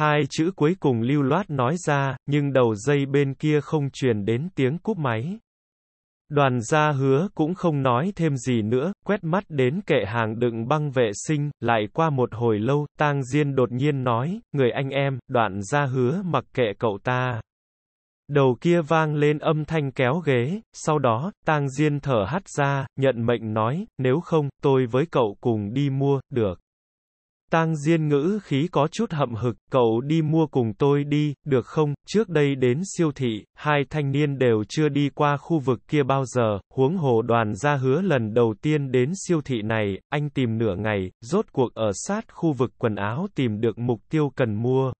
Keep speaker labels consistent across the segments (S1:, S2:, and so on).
S1: Hai chữ cuối cùng lưu loát nói ra, nhưng đầu dây bên kia không truyền đến tiếng cúp máy. Đoàn gia hứa cũng không nói thêm gì nữa, quét mắt đến kệ hàng đựng băng vệ sinh, lại qua một hồi lâu, tang Diên đột nhiên nói, người anh em, đoạn gia hứa mặc kệ cậu ta. Đầu kia vang lên âm thanh kéo ghế, sau đó, tang Diên thở hắt ra, nhận mệnh nói, nếu không, tôi với cậu cùng đi mua, được. Tang Diên ngữ khí có chút hậm hực, cậu đi mua cùng tôi đi, được không? Trước đây đến siêu thị, hai thanh niên đều chưa đi qua khu vực kia bao giờ, huống hồ đoàn ra hứa lần đầu tiên đến siêu thị này, anh tìm nửa ngày, rốt cuộc ở sát khu vực quần áo tìm được mục tiêu cần mua.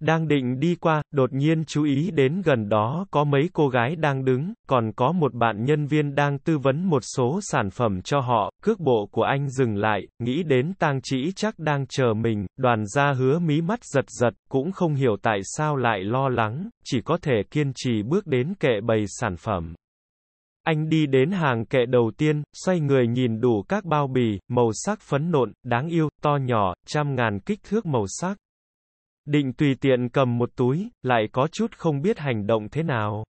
S1: Đang định đi qua, đột nhiên chú ý đến gần đó có mấy cô gái đang đứng, còn có một bạn nhân viên đang tư vấn một số sản phẩm cho họ, cước bộ của anh dừng lại, nghĩ đến tang chỉ chắc đang chờ mình, đoàn gia hứa mí mắt giật giật, cũng không hiểu tại sao lại lo lắng, chỉ có thể kiên trì bước đến kệ bày sản phẩm. Anh đi đến hàng kệ đầu tiên, xoay người nhìn đủ các bao bì, màu sắc phấn nộn, đáng yêu, to nhỏ, trăm ngàn kích thước màu sắc. Định tùy tiện cầm một túi, lại có chút không biết hành động thế nào.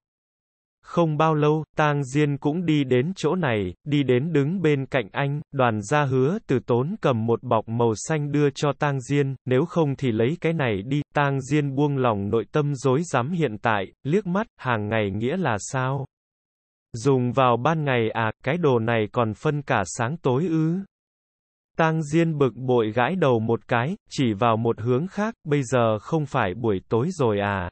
S1: Không bao lâu, tang Diên cũng đi đến chỗ này, đi đến đứng bên cạnh anh, đoàn gia hứa từ tốn cầm một bọc màu xanh đưa cho tang Diên, nếu không thì lấy cái này đi, tang Diên buông lòng nội tâm dối rắm hiện tại, liếc mắt, hàng ngày nghĩa là sao? Dùng vào ban ngày à, cái đồ này còn phân cả sáng tối ư? Tang Diên bực bội gãi đầu một cái, chỉ vào một hướng khác, bây giờ không phải buổi tối rồi à.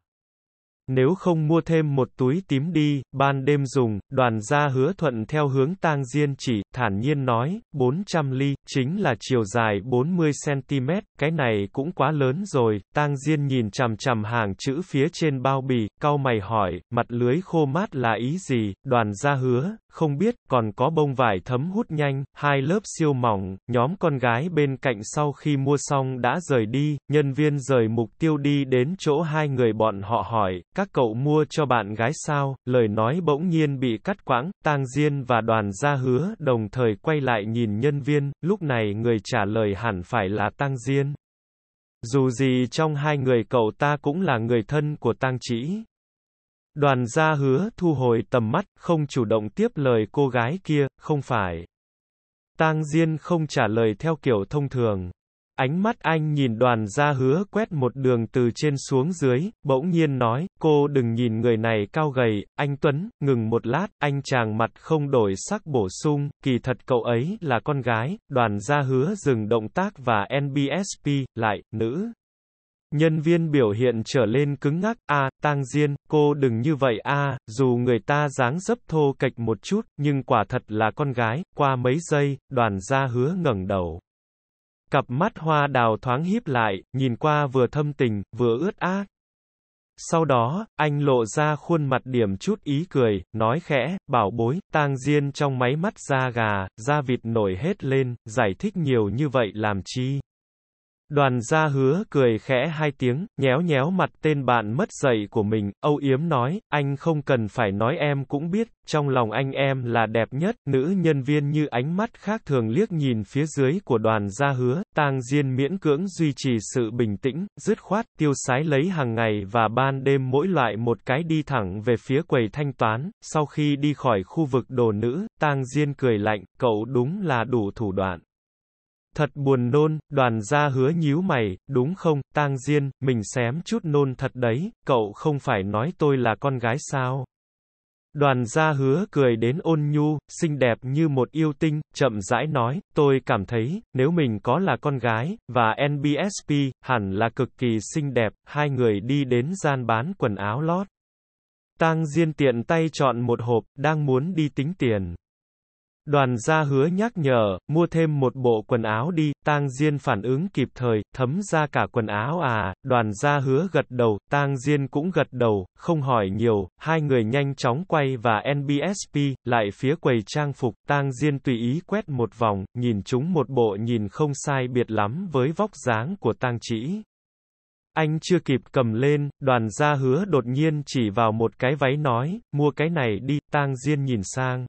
S1: Nếu không mua thêm một túi tím đi, ban đêm dùng, đoàn gia hứa thuận theo hướng tang diên chỉ, thản nhiên nói, 400 ly, chính là chiều dài 40cm, cái này cũng quá lớn rồi, tang diên nhìn chằm chằm hàng chữ phía trên bao bì, cau mày hỏi, mặt lưới khô mát là ý gì, đoàn gia hứa, không biết, còn có bông vải thấm hút nhanh, hai lớp siêu mỏng, nhóm con gái bên cạnh sau khi mua xong đã rời đi, nhân viên rời mục tiêu đi đến chỗ hai người bọn họ hỏi, các cậu mua cho bạn gái sao, lời nói bỗng nhiên bị cắt quãng, tang Diên và đoàn gia hứa đồng thời quay lại nhìn nhân viên, lúc này người trả lời hẳn phải là tăng Diên. Dù gì trong hai người cậu ta cũng là người thân của tăng chỉ. Đoàn gia hứa thu hồi tầm mắt, không chủ động tiếp lời cô gái kia, không phải. Tang Diên không trả lời theo kiểu thông thường. Ánh mắt anh nhìn đoàn gia hứa quét một đường từ trên xuống dưới, bỗng nhiên nói, cô đừng nhìn người này cao gầy, anh Tuấn, ngừng một lát, anh chàng mặt không đổi sắc bổ sung, kỳ thật cậu ấy là con gái, đoàn gia hứa dừng động tác và NBSP, lại, nữ. Nhân viên biểu hiện trở lên cứng ngắc, a, tang diên, cô đừng như vậy a, dù người ta dáng dấp thô kệch một chút, nhưng quả thật là con gái, qua mấy giây, đoàn gia hứa ngẩng đầu. Cặp mắt hoa đào thoáng híp lại, nhìn qua vừa thâm tình, vừa ướt át. Sau đó, anh lộ ra khuôn mặt điểm chút ý cười, nói khẽ, bảo bối, tang diên trong máy mắt da gà, da vịt nổi hết lên, giải thích nhiều như vậy làm chi. Đoàn gia hứa cười khẽ hai tiếng, nhéo nhéo mặt tên bạn mất dạy của mình, âu yếm nói, anh không cần phải nói em cũng biết, trong lòng anh em là đẹp nhất, nữ nhân viên như ánh mắt khác thường liếc nhìn phía dưới của đoàn gia hứa, tang diên miễn cưỡng duy trì sự bình tĩnh, dứt khoát, tiêu sái lấy hàng ngày và ban đêm mỗi loại một cái đi thẳng về phía quầy thanh toán, sau khi đi khỏi khu vực đồ nữ, tang diên cười lạnh, cậu đúng là đủ thủ đoạn. Thật buồn nôn, đoàn gia hứa nhíu mày, đúng không, tang diên, mình xém chút nôn thật đấy, cậu không phải nói tôi là con gái sao? Đoàn gia hứa cười đến ôn nhu, xinh đẹp như một yêu tinh, chậm rãi nói, tôi cảm thấy, nếu mình có là con gái, và NBSP, hẳn là cực kỳ xinh đẹp, hai người đi đến gian bán quần áo lót. Tang Diên tiện tay chọn một hộp, đang muốn đi tính tiền. Đoàn gia hứa nhắc nhở, mua thêm một bộ quần áo đi, tang Diên phản ứng kịp thời, thấm ra cả quần áo à, đoàn gia hứa gật đầu, tang Diên cũng gật đầu, không hỏi nhiều, hai người nhanh chóng quay và NBSP, lại phía quầy trang phục, tang Diên tùy ý quét một vòng, nhìn chúng một bộ nhìn không sai biệt lắm với vóc dáng của tang chỉ. Anh chưa kịp cầm lên, đoàn gia hứa đột nhiên chỉ vào một cái váy nói, mua cái này đi, tang Diên nhìn sang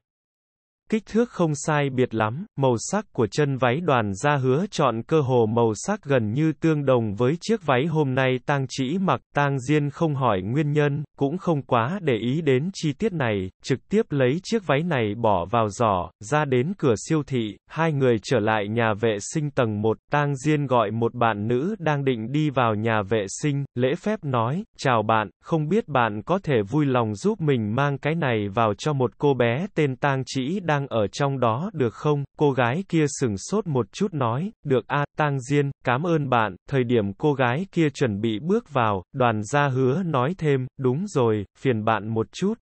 S1: kích thước không sai biệt lắm, màu sắc của chân váy đoàn gia hứa chọn cơ hồ màu sắc gần như tương đồng với chiếc váy hôm nay tang chỉ mặc, tang diên không hỏi nguyên nhân, cũng không quá để ý đến chi tiết này, trực tiếp lấy chiếc váy này bỏ vào giỏ, ra đến cửa siêu thị, hai người trở lại nhà vệ sinh tầng 1, tang diên gọi một bạn nữ đang định đi vào nhà vệ sinh, lễ phép nói, chào bạn, không biết bạn có thể vui lòng giúp mình mang cái này vào cho một cô bé tên tang chỉ đang ở trong đó được không? Cô gái kia sừng sốt một chút nói, được a, tang diên, cảm ơn bạn, thời điểm cô gái kia chuẩn bị bước vào, đoàn gia hứa nói thêm, đúng rồi, phiền bạn một chút.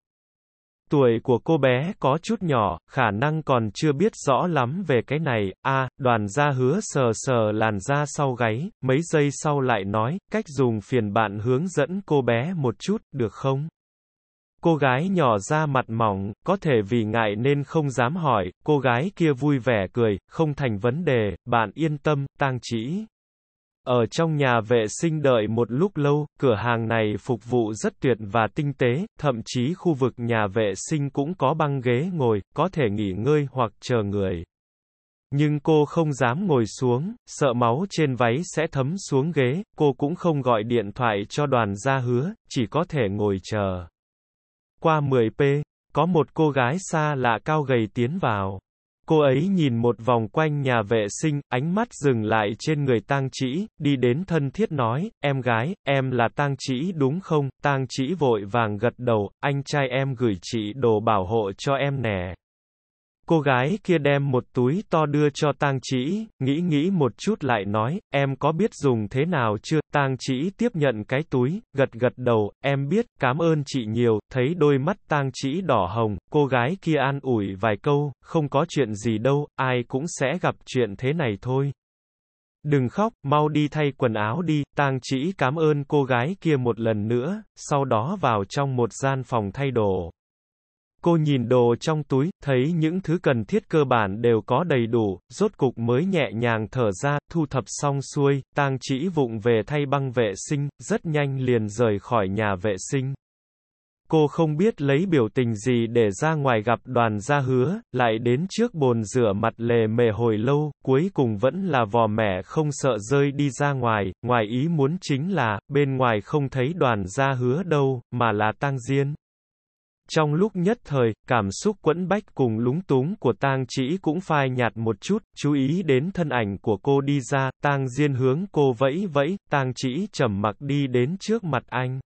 S1: Tuổi của cô bé có chút nhỏ, khả năng còn chưa biết rõ lắm về cái này, a đoàn gia hứa sờ sờ làn da sau gáy, mấy giây sau lại nói, cách dùng phiền bạn hướng dẫn cô bé một chút, được không? Cô gái nhỏ ra mặt mỏng, có thể vì ngại nên không dám hỏi, cô gái kia vui vẻ cười, không thành vấn đề, bạn yên tâm, tang chỉ. Ở trong nhà vệ sinh đợi một lúc lâu, cửa hàng này phục vụ rất tuyệt và tinh tế, thậm chí khu vực nhà vệ sinh cũng có băng ghế ngồi, có thể nghỉ ngơi hoặc chờ người. Nhưng cô không dám ngồi xuống, sợ máu trên váy sẽ thấm xuống ghế, cô cũng không gọi điện thoại cho đoàn gia hứa, chỉ có thể ngồi chờ. Qua 10p, có một cô gái xa lạ cao gầy tiến vào. Cô ấy nhìn một vòng quanh nhà vệ sinh, ánh mắt dừng lại trên người tang chỉ, đi đến thân thiết nói, em gái, em là tang chỉ đúng không? Tang chỉ vội vàng gật đầu, anh trai em gửi chị đồ bảo hộ cho em nè. Cô gái kia đem một túi to đưa cho tang chỉ, nghĩ nghĩ một chút lại nói, em có biết dùng thế nào chưa? Tang chỉ tiếp nhận cái túi, gật gật đầu, em biết, cảm ơn chị nhiều, thấy đôi mắt tang chỉ đỏ hồng, cô gái kia an ủi vài câu, không có chuyện gì đâu, ai cũng sẽ gặp chuyện thế này thôi. Đừng khóc, mau đi thay quần áo đi, tang chỉ cảm ơn cô gái kia một lần nữa, sau đó vào trong một gian phòng thay đồ. Cô nhìn đồ trong túi, thấy những thứ cần thiết cơ bản đều có đầy đủ, rốt cục mới nhẹ nhàng thở ra, thu thập xong xuôi, tang chỉ vụng về thay băng vệ sinh, rất nhanh liền rời khỏi nhà vệ sinh. Cô không biết lấy biểu tình gì để ra ngoài gặp đoàn gia hứa, lại đến trước bồn rửa mặt lề mề hồi lâu, cuối cùng vẫn là vò mẻ không sợ rơi đi ra ngoài, ngoài ý muốn chính là, bên ngoài không thấy đoàn gia hứa đâu, mà là tang diên. Trong lúc nhất thời, cảm xúc quẫn bách cùng lúng túng của tang chỉ cũng phai nhạt một chút, chú ý đến thân ảnh của cô đi ra, tang diên hướng cô vẫy vẫy, tang chỉ trầm mặc đi đến trước mặt anh.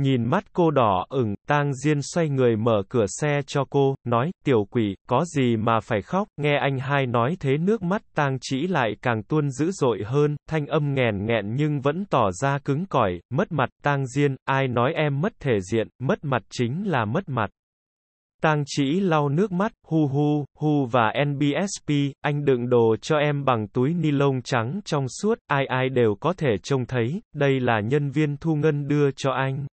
S1: Nhìn mắt cô đỏ ửng, tang diên xoay người mở cửa xe cho cô, nói, tiểu quỷ, có gì mà phải khóc, nghe anh hai nói thế nước mắt tang chỉ lại càng tuôn dữ dội hơn, thanh âm nghèn nghẹn nhưng vẫn tỏ ra cứng cỏi, mất mặt, tang diên, ai nói em mất thể diện, mất mặt chính là mất mặt. Tang chỉ lau nước mắt, hu hu, hu và NBSP, anh đựng đồ cho em bằng túi ni lông trắng trong suốt, ai ai đều có thể trông thấy, đây là nhân viên thu ngân đưa cho anh.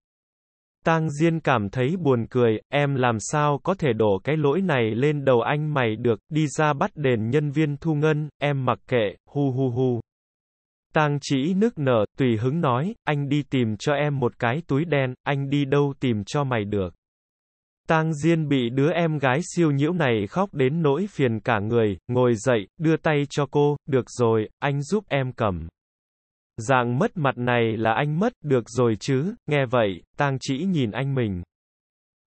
S1: Tang Diên cảm thấy buồn cười, em làm sao có thể đổ cái lỗi này lên đầu anh mày được, đi ra bắt đền nhân viên thu ngân, em mặc kệ, hu hu hu. Tang chỉ nước nở, tùy hứng nói, anh đi tìm cho em một cái túi đen, anh đi đâu tìm cho mày được. Tang Diên bị đứa em gái siêu nhiễu này khóc đến nỗi phiền cả người, ngồi dậy, đưa tay cho cô, được rồi, anh giúp em cầm. Dạng mất mặt này là anh mất, được rồi chứ, nghe vậy, tang chỉ nhìn anh mình.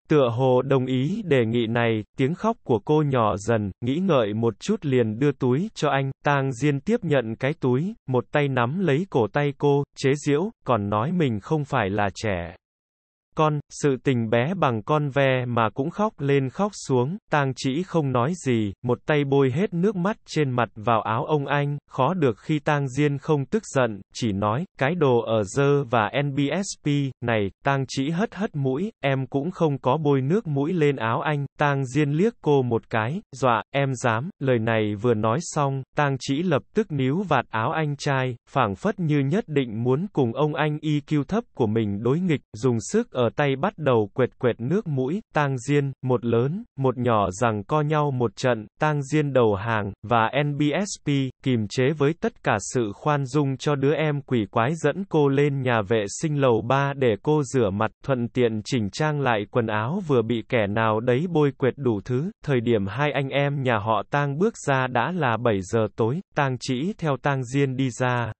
S1: Tựa hồ đồng ý đề nghị này, tiếng khóc của cô nhỏ dần, nghĩ ngợi một chút liền đưa túi cho anh, tang diên tiếp nhận cái túi, một tay nắm lấy cổ tay cô, chế giễu, còn nói mình không phải là trẻ. Con, sự tình bé bằng con ve mà cũng khóc lên khóc xuống, tang chỉ không nói gì, một tay bôi hết nước mắt trên mặt vào áo ông anh, khó được khi tang diên không tức giận, chỉ nói, cái đồ ở dơ và NBSP, này, tang chỉ hất hất mũi, em cũng không có bôi nước mũi lên áo anh, tang diên liếc cô một cái, dọa, em dám, lời này vừa nói xong, tang chỉ lập tức níu vạt áo anh trai, phảng phất như nhất định muốn cùng ông anh y kiêu thấp của mình đối nghịch, dùng sức ở ở tay bắt đầu quệt quệt nước mũi, tang Diên, một lớn, một nhỏ rằng co nhau một trận, tang Diên đầu hàng, và NBSP, kìm chế với tất cả sự khoan dung cho đứa em quỷ quái dẫn cô lên nhà vệ sinh lầu ba để cô rửa mặt, thuận tiện chỉnh trang lại quần áo vừa bị kẻ nào đấy bôi quệt đủ thứ, thời điểm hai anh em nhà họ tang bước ra đã là 7 giờ tối, tang chỉ theo tang Diên đi ra.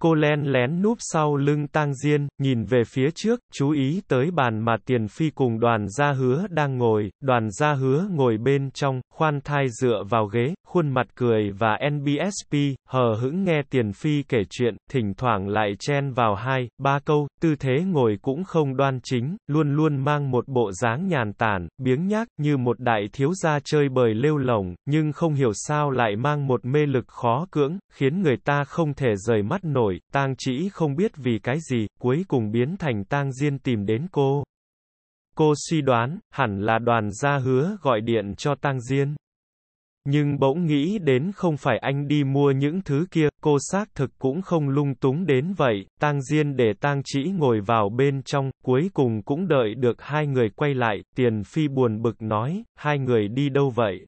S1: Cô len lén núp sau lưng tang Diên, nhìn về phía trước, chú ý tới bàn mà tiền phi cùng đoàn gia hứa đang ngồi, đoàn gia hứa ngồi bên trong, khoan thai dựa vào ghế, khuôn mặt cười và NBSP, hờ hững nghe tiền phi kể chuyện, thỉnh thoảng lại chen vào hai, ba câu, tư thế ngồi cũng không đoan chính, luôn luôn mang một bộ dáng nhàn tản, biếng nhác, như một đại thiếu gia chơi bời lêu lồng, nhưng không hiểu sao lại mang một mê lực khó cưỡng, khiến người ta không thể rời mắt nổi nổi, tang chỉ không biết vì cái gì, cuối cùng biến thành tang diên tìm đến cô. Cô suy đoán, hẳn là đoàn gia hứa gọi điện cho tang diên. Nhưng bỗng nghĩ đến không phải anh đi mua những thứ kia, cô xác thực cũng không lung túng đến vậy, tang diên để tang chỉ ngồi vào bên trong, cuối cùng cũng đợi được hai người quay lại, tiền phi buồn bực nói, hai người đi đâu vậy?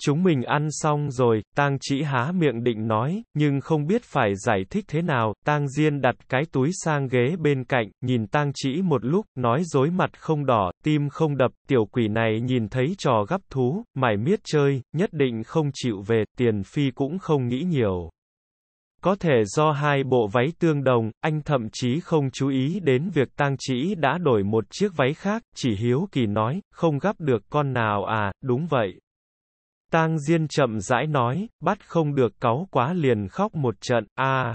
S1: Chúng mình ăn xong rồi, tang chỉ há miệng định nói, nhưng không biết phải giải thích thế nào, tang diên đặt cái túi sang ghế bên cạnh, nhìn tang chỉ một lúc, nói dối mặt không đỏ, tim không đập, tiểu quỷ này nhìn thấy trò gấp thú, mải miết chơi, nhất định không chịu về, tiền phi cũng không nghĩ nhiều. Có thể do hai bộ váy tương đồng, anh thậm chí không chú ý đến việc tang chỉ đã đổi một chiếc váy khác, chỉ hiếu kỳ nói, không gấp được con nào à, đúng vậy. Tang Diên chậm rãi nói, bắt không được cáu quá liền khóc một trận, a. À.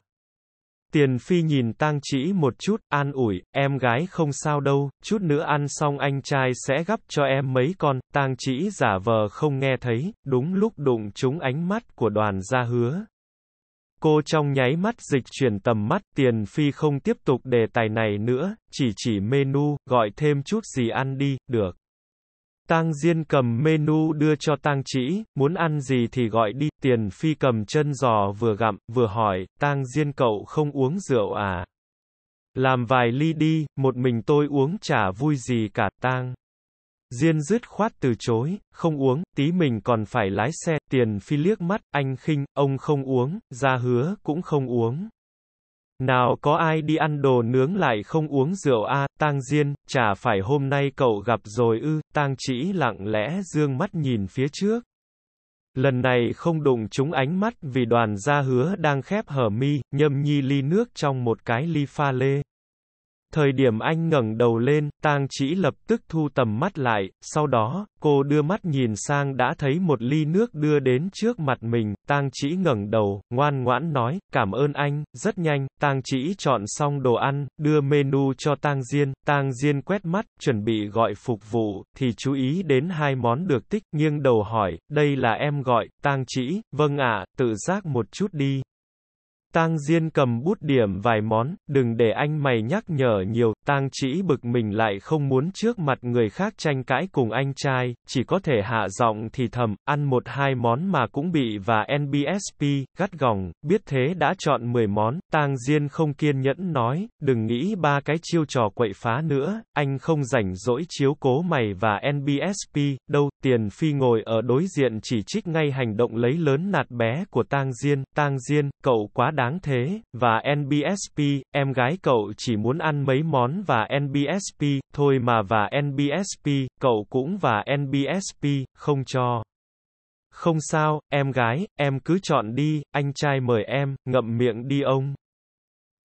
S1: Tiền Phi nhìn Tang Chỉ một chút, an ủi, em gái không sao đâu, chút nữa ăn xong anh trai sẽ gấp cho em mấy con, Tang Chỉ giả vờ không nghe thấy, đúng lúc đụng trúng ánh mắt của đoàn gia hứa. Cô trong nháy mắt dịch chuyển tầm mắt, Tiền Phi không tiếp tục đề tài này nữa, chỉ chỉ menu, gọi thêm chút gì ăn đi, được. Tang Diên cầm menu đưa cho Tang Chỉ, muốn ăn gì thì gọi đi, Tiền Phi cầm chân giò vừa gặm, vừa hỏi, Tang Diên cậu không uống rượu à? Làm vài ly đi, một mình tôi uống chả vui gì cả, Tang. Diên dứt khoát từ chối, không uống, tí mình còn phải lái xe, Tiền Phi liếc mắt, anh khinh, ông không uống, ra hứa, cũng không uống. Nào có ai đi ăn đồ nướng lại không uống rượu a, à, Tang Diên, chả phải hôm nay cậu gặp rồi ư, Tang Chỉ lặng lẽ dương mắt nhìn phía trước. Lần này không đụng chúng ánh mắt vì đoàn gia hứa đang khép hở mi, nhâm nhi ly nước trong một cái ly pha lê. Thời điểm anh ngẩng đầu lên, tang chỉ lập tức thu tầm mắt lại, sau đó, cô đưa mắt nhìn sang đã thấy một ly nước đưa đến trước mặt mình, tang chỉ ngẩng đầu, ngoan ngoãn nói, cảm ơn anh, rất nhanh, tang chỉ chọn xong đồ ăn, đưa menu cho tang Diên, tang Diên quét mắt, chuẩn bị gọi phục vụ, thì chú ý đến hai món được tích, nghiêng đầu hỏi, đây là em gọi, tang chỉ, vâng ạ, tự giác một chút đi. Tang Diên cầm bút điểm vài món, đừng để anh mày nhắc nhở nhiều, Tang chỉ bực mình lại không muốn trước mặt người khác tranh cãi cùng anh trai, chỉ có thể hạ giọng thì thầm, ăn một hai món mà cũng bị và NBSP, gắt gỏng, biết thế đã chọn 10 món, Tang Diên không kiên nhẫn nói, đừng nghĩ ba cái chiêu trò quậy phá nữa, anh không rảnh rỗi chiếu cố mày và NBSP, đâu, tiền phi ngồi ở đối diện chỉ trích ngay hành động lấy lớn nạt bé của Tang Diên, Tang Diên, cậu quá đáng đáng thế, và NBSP, em gái cậu chỉ muốn ăn mấy món và NBSP, thôi mà và NBSP, cậu cũng và NBSP, không cho. Không sao, em gái, em cứ chọn đi, anh trai mời em, ngậm miệng đi ông.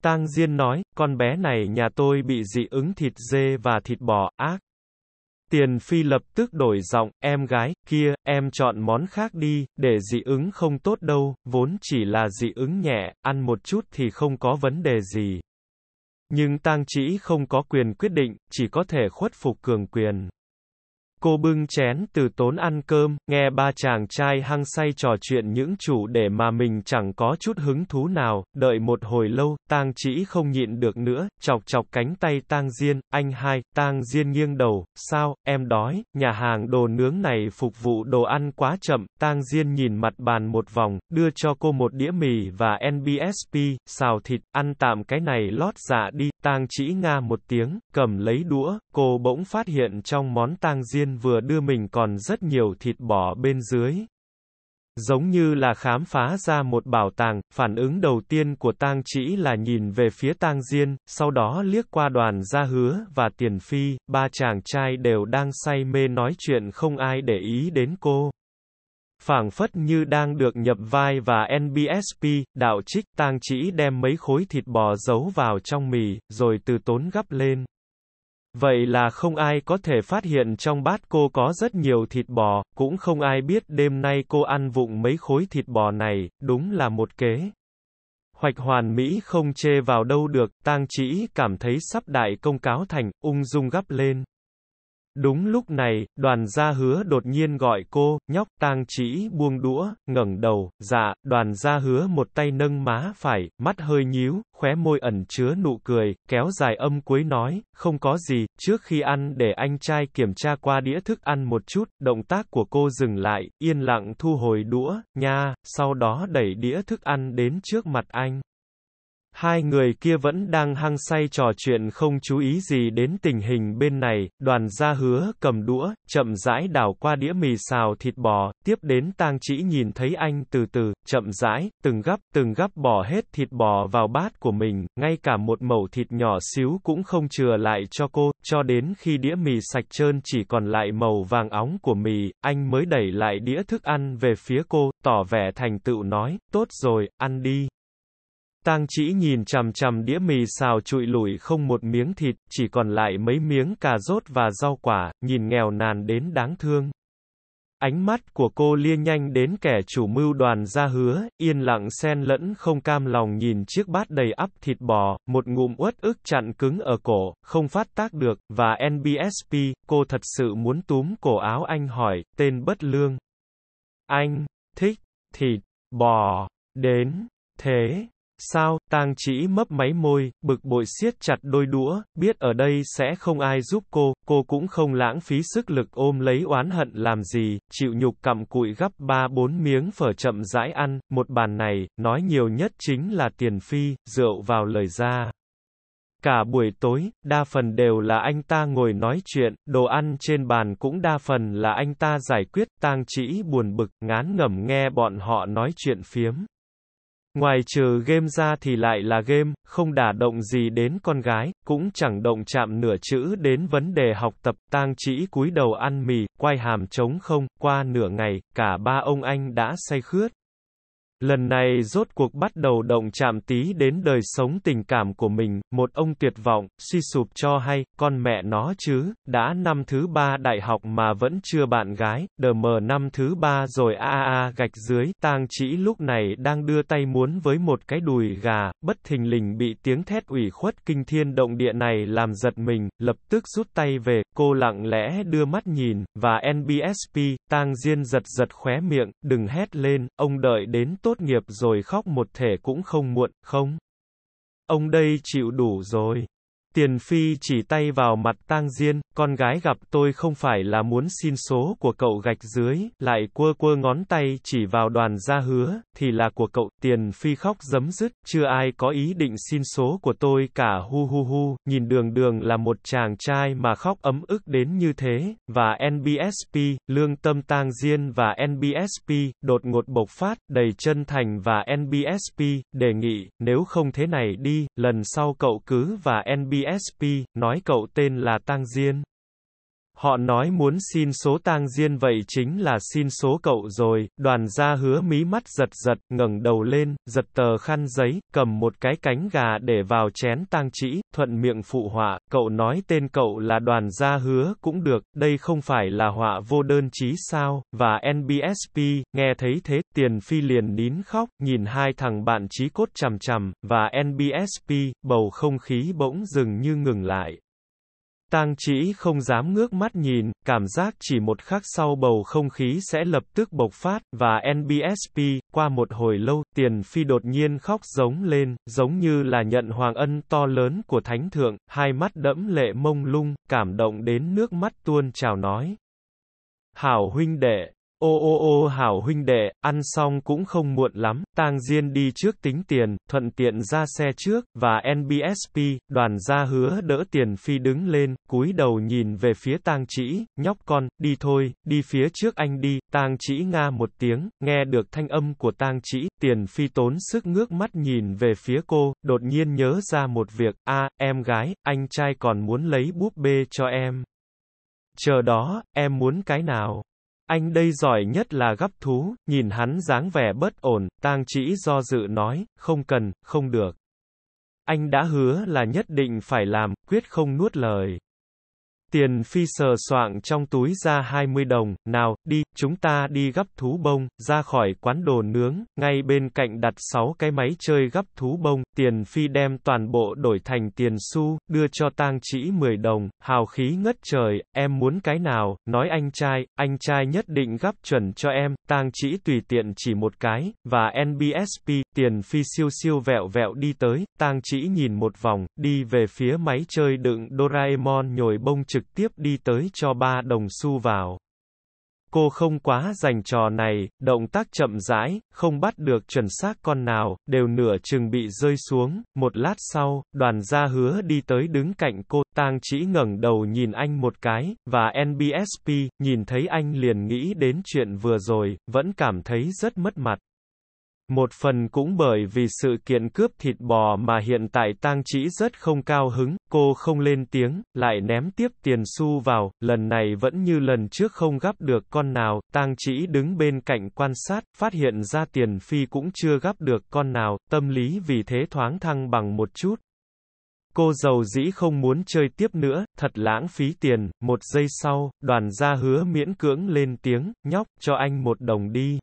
S1: Tang Diên nói, con bé này nhà tôi bị dị ứng thịt dê và thịt bò, ác. Tiền phi lập tức đổi giọng, em gái, kia, em chọn món khác đi, để dị ứng không tốt đâu, vốn chỉ là dị ứng nhẹ, ăn một chút thì không có vấn đề gì. Nhưng tang chỉ không có quyền quyết định, chỉ có thể khuất phục cường quyền. Cô bưng chén từ tốn ăn cơm, nghe ba chàng trai hăng say trò chuyện những chủ để mà mình chẳng có chút hứng thú nào, đợi một hồi lâu, tang chỉ không nhịn được nữa, chọc chọc cánh tay tang Diên, anh hai, tang Diên nghiêng đầu, sao, em đói, nhà hàng đồ nướng này phục vụ đồ ăn quá chậm, tang Diên nhìn mặt bàn một vòng, đưa cho cô một đĩa mì và NBSP, xào thịt, ăn tạm cái này lót dạ đi, tang chỉ nga một tiếng, cầm lấy đũa, cô bỗng phát hiện trong món tang diên vừa đưa mình còn rất nhiều thịt bò bên dưới. Giống như là khám phá ra một bảo tàng, phản ứng đầu tiên của tang chỉ là nhìn về phía tang diên, sau đó liếc qua đoàn gia hứa và tiền phi, ba chàng trai đều đang say mê nói chuyện không ai để ý đến cô phảng phất như đang được nhập vai và NBSP, đạo trích tang chỉ đem mấy khối thịt bò giấu vào trong mì, rồi từ tốn gắp lên. Vậy là không ai có thể phát hiện trong bát cô có rất nhiều thịt bò, cũng không ai biết đêm nay cô ăn vụng mấy khối thịt bò này, đúng là một kế. Hoạch hoàn mỹ không chê vào đâu được, tang chỉ cảm thấy sắp đại công cáo thành, ung dung gắp lên. Đúng lúc này, đoàn gia hứa đột nhiên gọi cô, nhóc tang chỉ buông đũa, ngẩng đầu, dạ, đoàn gia hứa một tay nâng má phải, mắt hơi nhíu, khóe môi ẩn chứa nụ cười, kéo dài âm cuối nói, không có gì, trước khi ăn để anh trai kiểm tra qua đĩa thức ăn một chút, động tác của cô dừng lại, yên lặng thu hồi đũa, nha, sau đó đẩy đĩa thức ăn đến trước mặt anh. Hai người kia vẫn đang hăng say trò chuyện không chú ý gì đến tình hình bên này, đoàn gia hứa cầm đũa, chậm rãi đảo qua đĩa mì xào thịt bò, tiếp đến tang chỉ nhìn thấy anh từ từ, chậm rãi, từng gắp, từng gắp bỏ hết thịt bò vào bát của mình, ngay cả một mẩu thịt nhỏ xíu cũng không chừa lại cho cô, cho đến khi đĩa mì sạch trơn chỉ còn lại màu vàng óng của mì, anh mới đẩy lại đĩa thức ăn về phía cô, tỏ vẻ thành tựu nói, tốt rồi, ăn đi. Tang chỉ nhìn chằm chằm đĩa mì xào trụi lủi không một miếng thịt, chỉ còn lại mấy miếng cà rốt và rau quả, nhìn nghèo nàn đến đáng thương. Ánh mắt của cô lia nhanh đến kẻ chủ mưu đoàn ra hứa, yên lặng xen lẫn không cam lòng nhìn chiếc bát đầy ắp thịt bò, một ngụm uất ức chặn cứng ở cổ, không phát tác được, và NBSP, cô thật sự muốn túm cổ áo anh hỏi, tên bất lương. Anh, thích, thịt, bò, đến, thế, Sao, tang chỉ mấp máy môi, bực bội siết chặt đôi đũa, biết ở đây sẽ không ai giúp cô, cô cũng không lãng phí sức lực ôm lấy oán hận làm gì, chịu nhục cặm cụi gấp ba bốn miếng phở chậm rãi ăn, một bàn này, nói nhiều nhất chính là tiền phi, rượu vào lời ra. Cả buổi tối, đa phần đều là anh ta ngồi nói chuyện, đồ ăn trên bàn cũng đa phần là anh ta giải quyết, tang chỉ buồn bực, ngán ngẩm nghe bọn họ nói chuyện phiếm. Ngoài trừ game ra thì lại là game, không đả động gì đến con gái, cũng chẳng động chạm nửa chữ đến vấn đề học tập, tang chỉ cúi đầu ăn mì, quay hàm trống không, qua nửa ngày, cả ba ông anh đã say khướt. Lần này rốt cuộc bắt đầu động chạm tí đến đời sống tình cảm của mình, một ông tuyệt vọng, suy sụp cho hay, con mẹ nó chứ, đã năm thứ ba đại học mà vẫn chưa bạn gái, đờ mờ năm thứ ba rồi a a a gạch dưới, tang chỉ lúc này đang đưa tay muốn với một cái đùi gà, bất thình lình bị tiếng thét ủy khuất kinh thiên động địa này làm giật mình, lập tức rút tay về, cô lặng lẽ đưa mắt nhìn, và NBSP, tang diên giật giật khóe miệng, đừng hét lên, ông đợi đến tốt nghiệp rồi khóc một thể cũng không muộn, không? Ông đây chịu đủ rồi. Tiền Phi chỉ tay vào mặt tang Diên, con gái gặp tôi không phải là muốn xin số của cậu gạch dưới, lại quơ quơ ngón tay chỉ vào đoàn gia hứa, thì là của cậu. Tiền Phi khóc giấm dứt, chưa ai có ý định xin số của tôi cả hu hu hu, nhìn đường đường là một chàng trai mà khóc ấm ức đến như thế, và NBSP, lương tâm tang Diên và NBSP, đột ngột bộc phát, đầy chân thành và NBSP, đề nghị, nếu không thế này đi, lần sau cậu cứ và NBSP BSP, nói cậu tên là Tang Diên. Họ nói muốn xin số tang diên vậy chính là xin số cậu rồi, đoàn gia hứa mí mắt giật giật, ngẩng đầu lên, giật tờ khăn giấy, cầm một cái cánh gà để vào chén tang chỉ, thuận miệng phụ họa, cậu nói tên cậu là đoàn gia hứa cũng được, đây không phải là họa vô đơn chí sao, và NBSP, nghe thấy thế, tiền phi liền nín khóc, nhìn hai thằng bạn chí cốt chằm chằm, và NBSP, bầu không khí bỗng dừng như ngừng lại. Tang chỉ không dám ngước mắt nhìn, cảm giác chỉ một khắc sau bầu không khí sẽ lập tức bộc phát, và NBSP, qua một hồi lâu, tiền phi đột nhiên khóc giống lên, giống như là nhận hoàng ân to lớn của thánh thượng, hai mắt đẫm lệ mông lung, cảm động đến nước mắt tuôn trào nói. Hảo huynh đệ, Ô ô ô hảo huynh đệ, ăn xong cũng không muộn lắm, tang Diên đi trước tính tiền, thuận tiện ra xe trước, và NBSP, đoàn gia hứa đỡ tiền phi đứng lên, cúi đầu nhìn về phía tang chỉ, nhóc con, đi thôi, đi phía trước anh đi, tang chỉ nga một tiếng, nghe được thanh âm của tang chỉ, tiền phi tốn sức ngước mắt nhìn về phía cô, đột nhiên nhớ ra một việc, a em gái, anh trai còn muốn lấy búp bê cho em. Chờ đó, em muốn cái nào? Anh đây giỏi nhất là gấp thú, nhìn hắn dáng vẻ bất ổn, tang chỉ do dự nói, không cần, không được. Anh đã hứa là nhất định phải làm, quyết không nuốt lời. Tiền phi sờ soạng trong túi ra 20 đồng, nào, đi, chúng ta đi gấp thú bông, ra khỏi quán đồ nướng, ngay bên cạnh đặt 6 cái máy chơi gấp thú bông, tiền phi đem toàn bộ đổi thành tiền xu, đưa cho tang chỉ 10 đồng, hào khí ngất trời, em muốn cái nào, nói anh trai, anh trai nhất định gấp chuẩn cho em, tang chỉ tùy tiện chỉ một cái, và NBSP, tiền phi siêu siêu vẹo vẹo đi tới, tang chỉ nhìn một vòng, đi về phía máy chơi đựng Doraemon nhồi bông trực trực tiếp đi tới cho ba đồng xu vào. Cô không quá dành trò này, động tác chậm rãi, không bắt được chuẩn xác con nào, đều nửa chừng bị rơi xuống. Một lát sau, đoàn gia hứa đi tới đứng cạnh cô, tang chỉ ngẩng đầu nhìn anh một cái, và NBSP, nhìn thấy anh liền nghĩ đến chuyện vừa rồi, vẫn cảm thấy rất mất mặt. Một phần cũng bởi vì sự kiện cướp thịt bò mà hiện tại tang chỉ rất không cao hứng, cô không lên tiếng, lại ném tiếp tiền xu vào, lần này vẫn như lần trước không gắp được con nào, tang chỉ đứng bên cạnh quan sát, phát hiện ra tiền phi cũng chưa gắp được con nào, tâm lý vì thế thoáng thăng bằng một chút. Cô giàu dĩ không muốn chơi tiếp nữa, thật lãng phí tiền, một giây sau, đoàn gia hứa miễn cưỡng lên tiếng, nhóc, cho anh một đồng đi.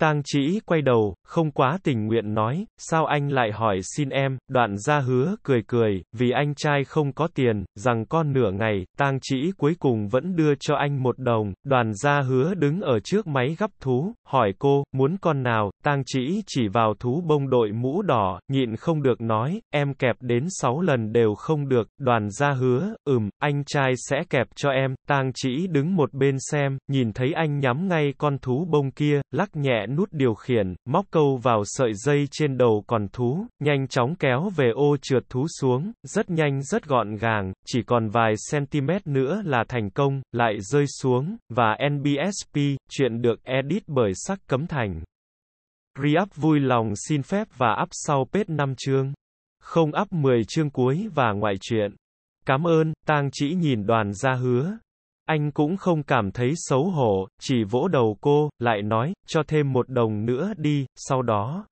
S1: Tang chỉ quay đầu, không quá tình nguyện nói, sao anh lại hỏi xin em, đoạn ra hứa cười cười, vì anh trai không có tiền, rằng con nửa ngày, tang chỉ cuối cùng vẫn đưa cho anh một đồng, đoàn gia hứa đứng ở trước máy gấp thú, hỏi cô, muốn con nào, tang chỉ chỉ vào thú bông đội mũ đỏ, nhịn không được nói, em kẹp đến 6 lần đều không được, đoàn gia hứa, ừm, anh trai sẽ kẹp cho em, tang chỉ đứng một bên xem, nhìn thấy anh nhắm ngay con thú bông kia, lắc nhẹ nút điều khiển, móc câu vào sợi dây trên đầu con thú, nhanh chóng kéo về ô trượt thú xuống, rất nhanh rất gọn gàng, chỉ còn vài cm nữa là thành công, lại rơi xuống, và NBSP, chuyện được edit bởi sắc cấm thành. Re-up vui lòng xin phép và up sau page 5 chương. Không up 10 chương cuối và ngoại truyện. Cảm ơn, tang chỉ nhìn đoàn ra hứa. Anh cũng không cảm thấy xấu hổ, chỉ vỗ đầu cô, lại nói, cho thêm một đồng nữa đi, sau đó.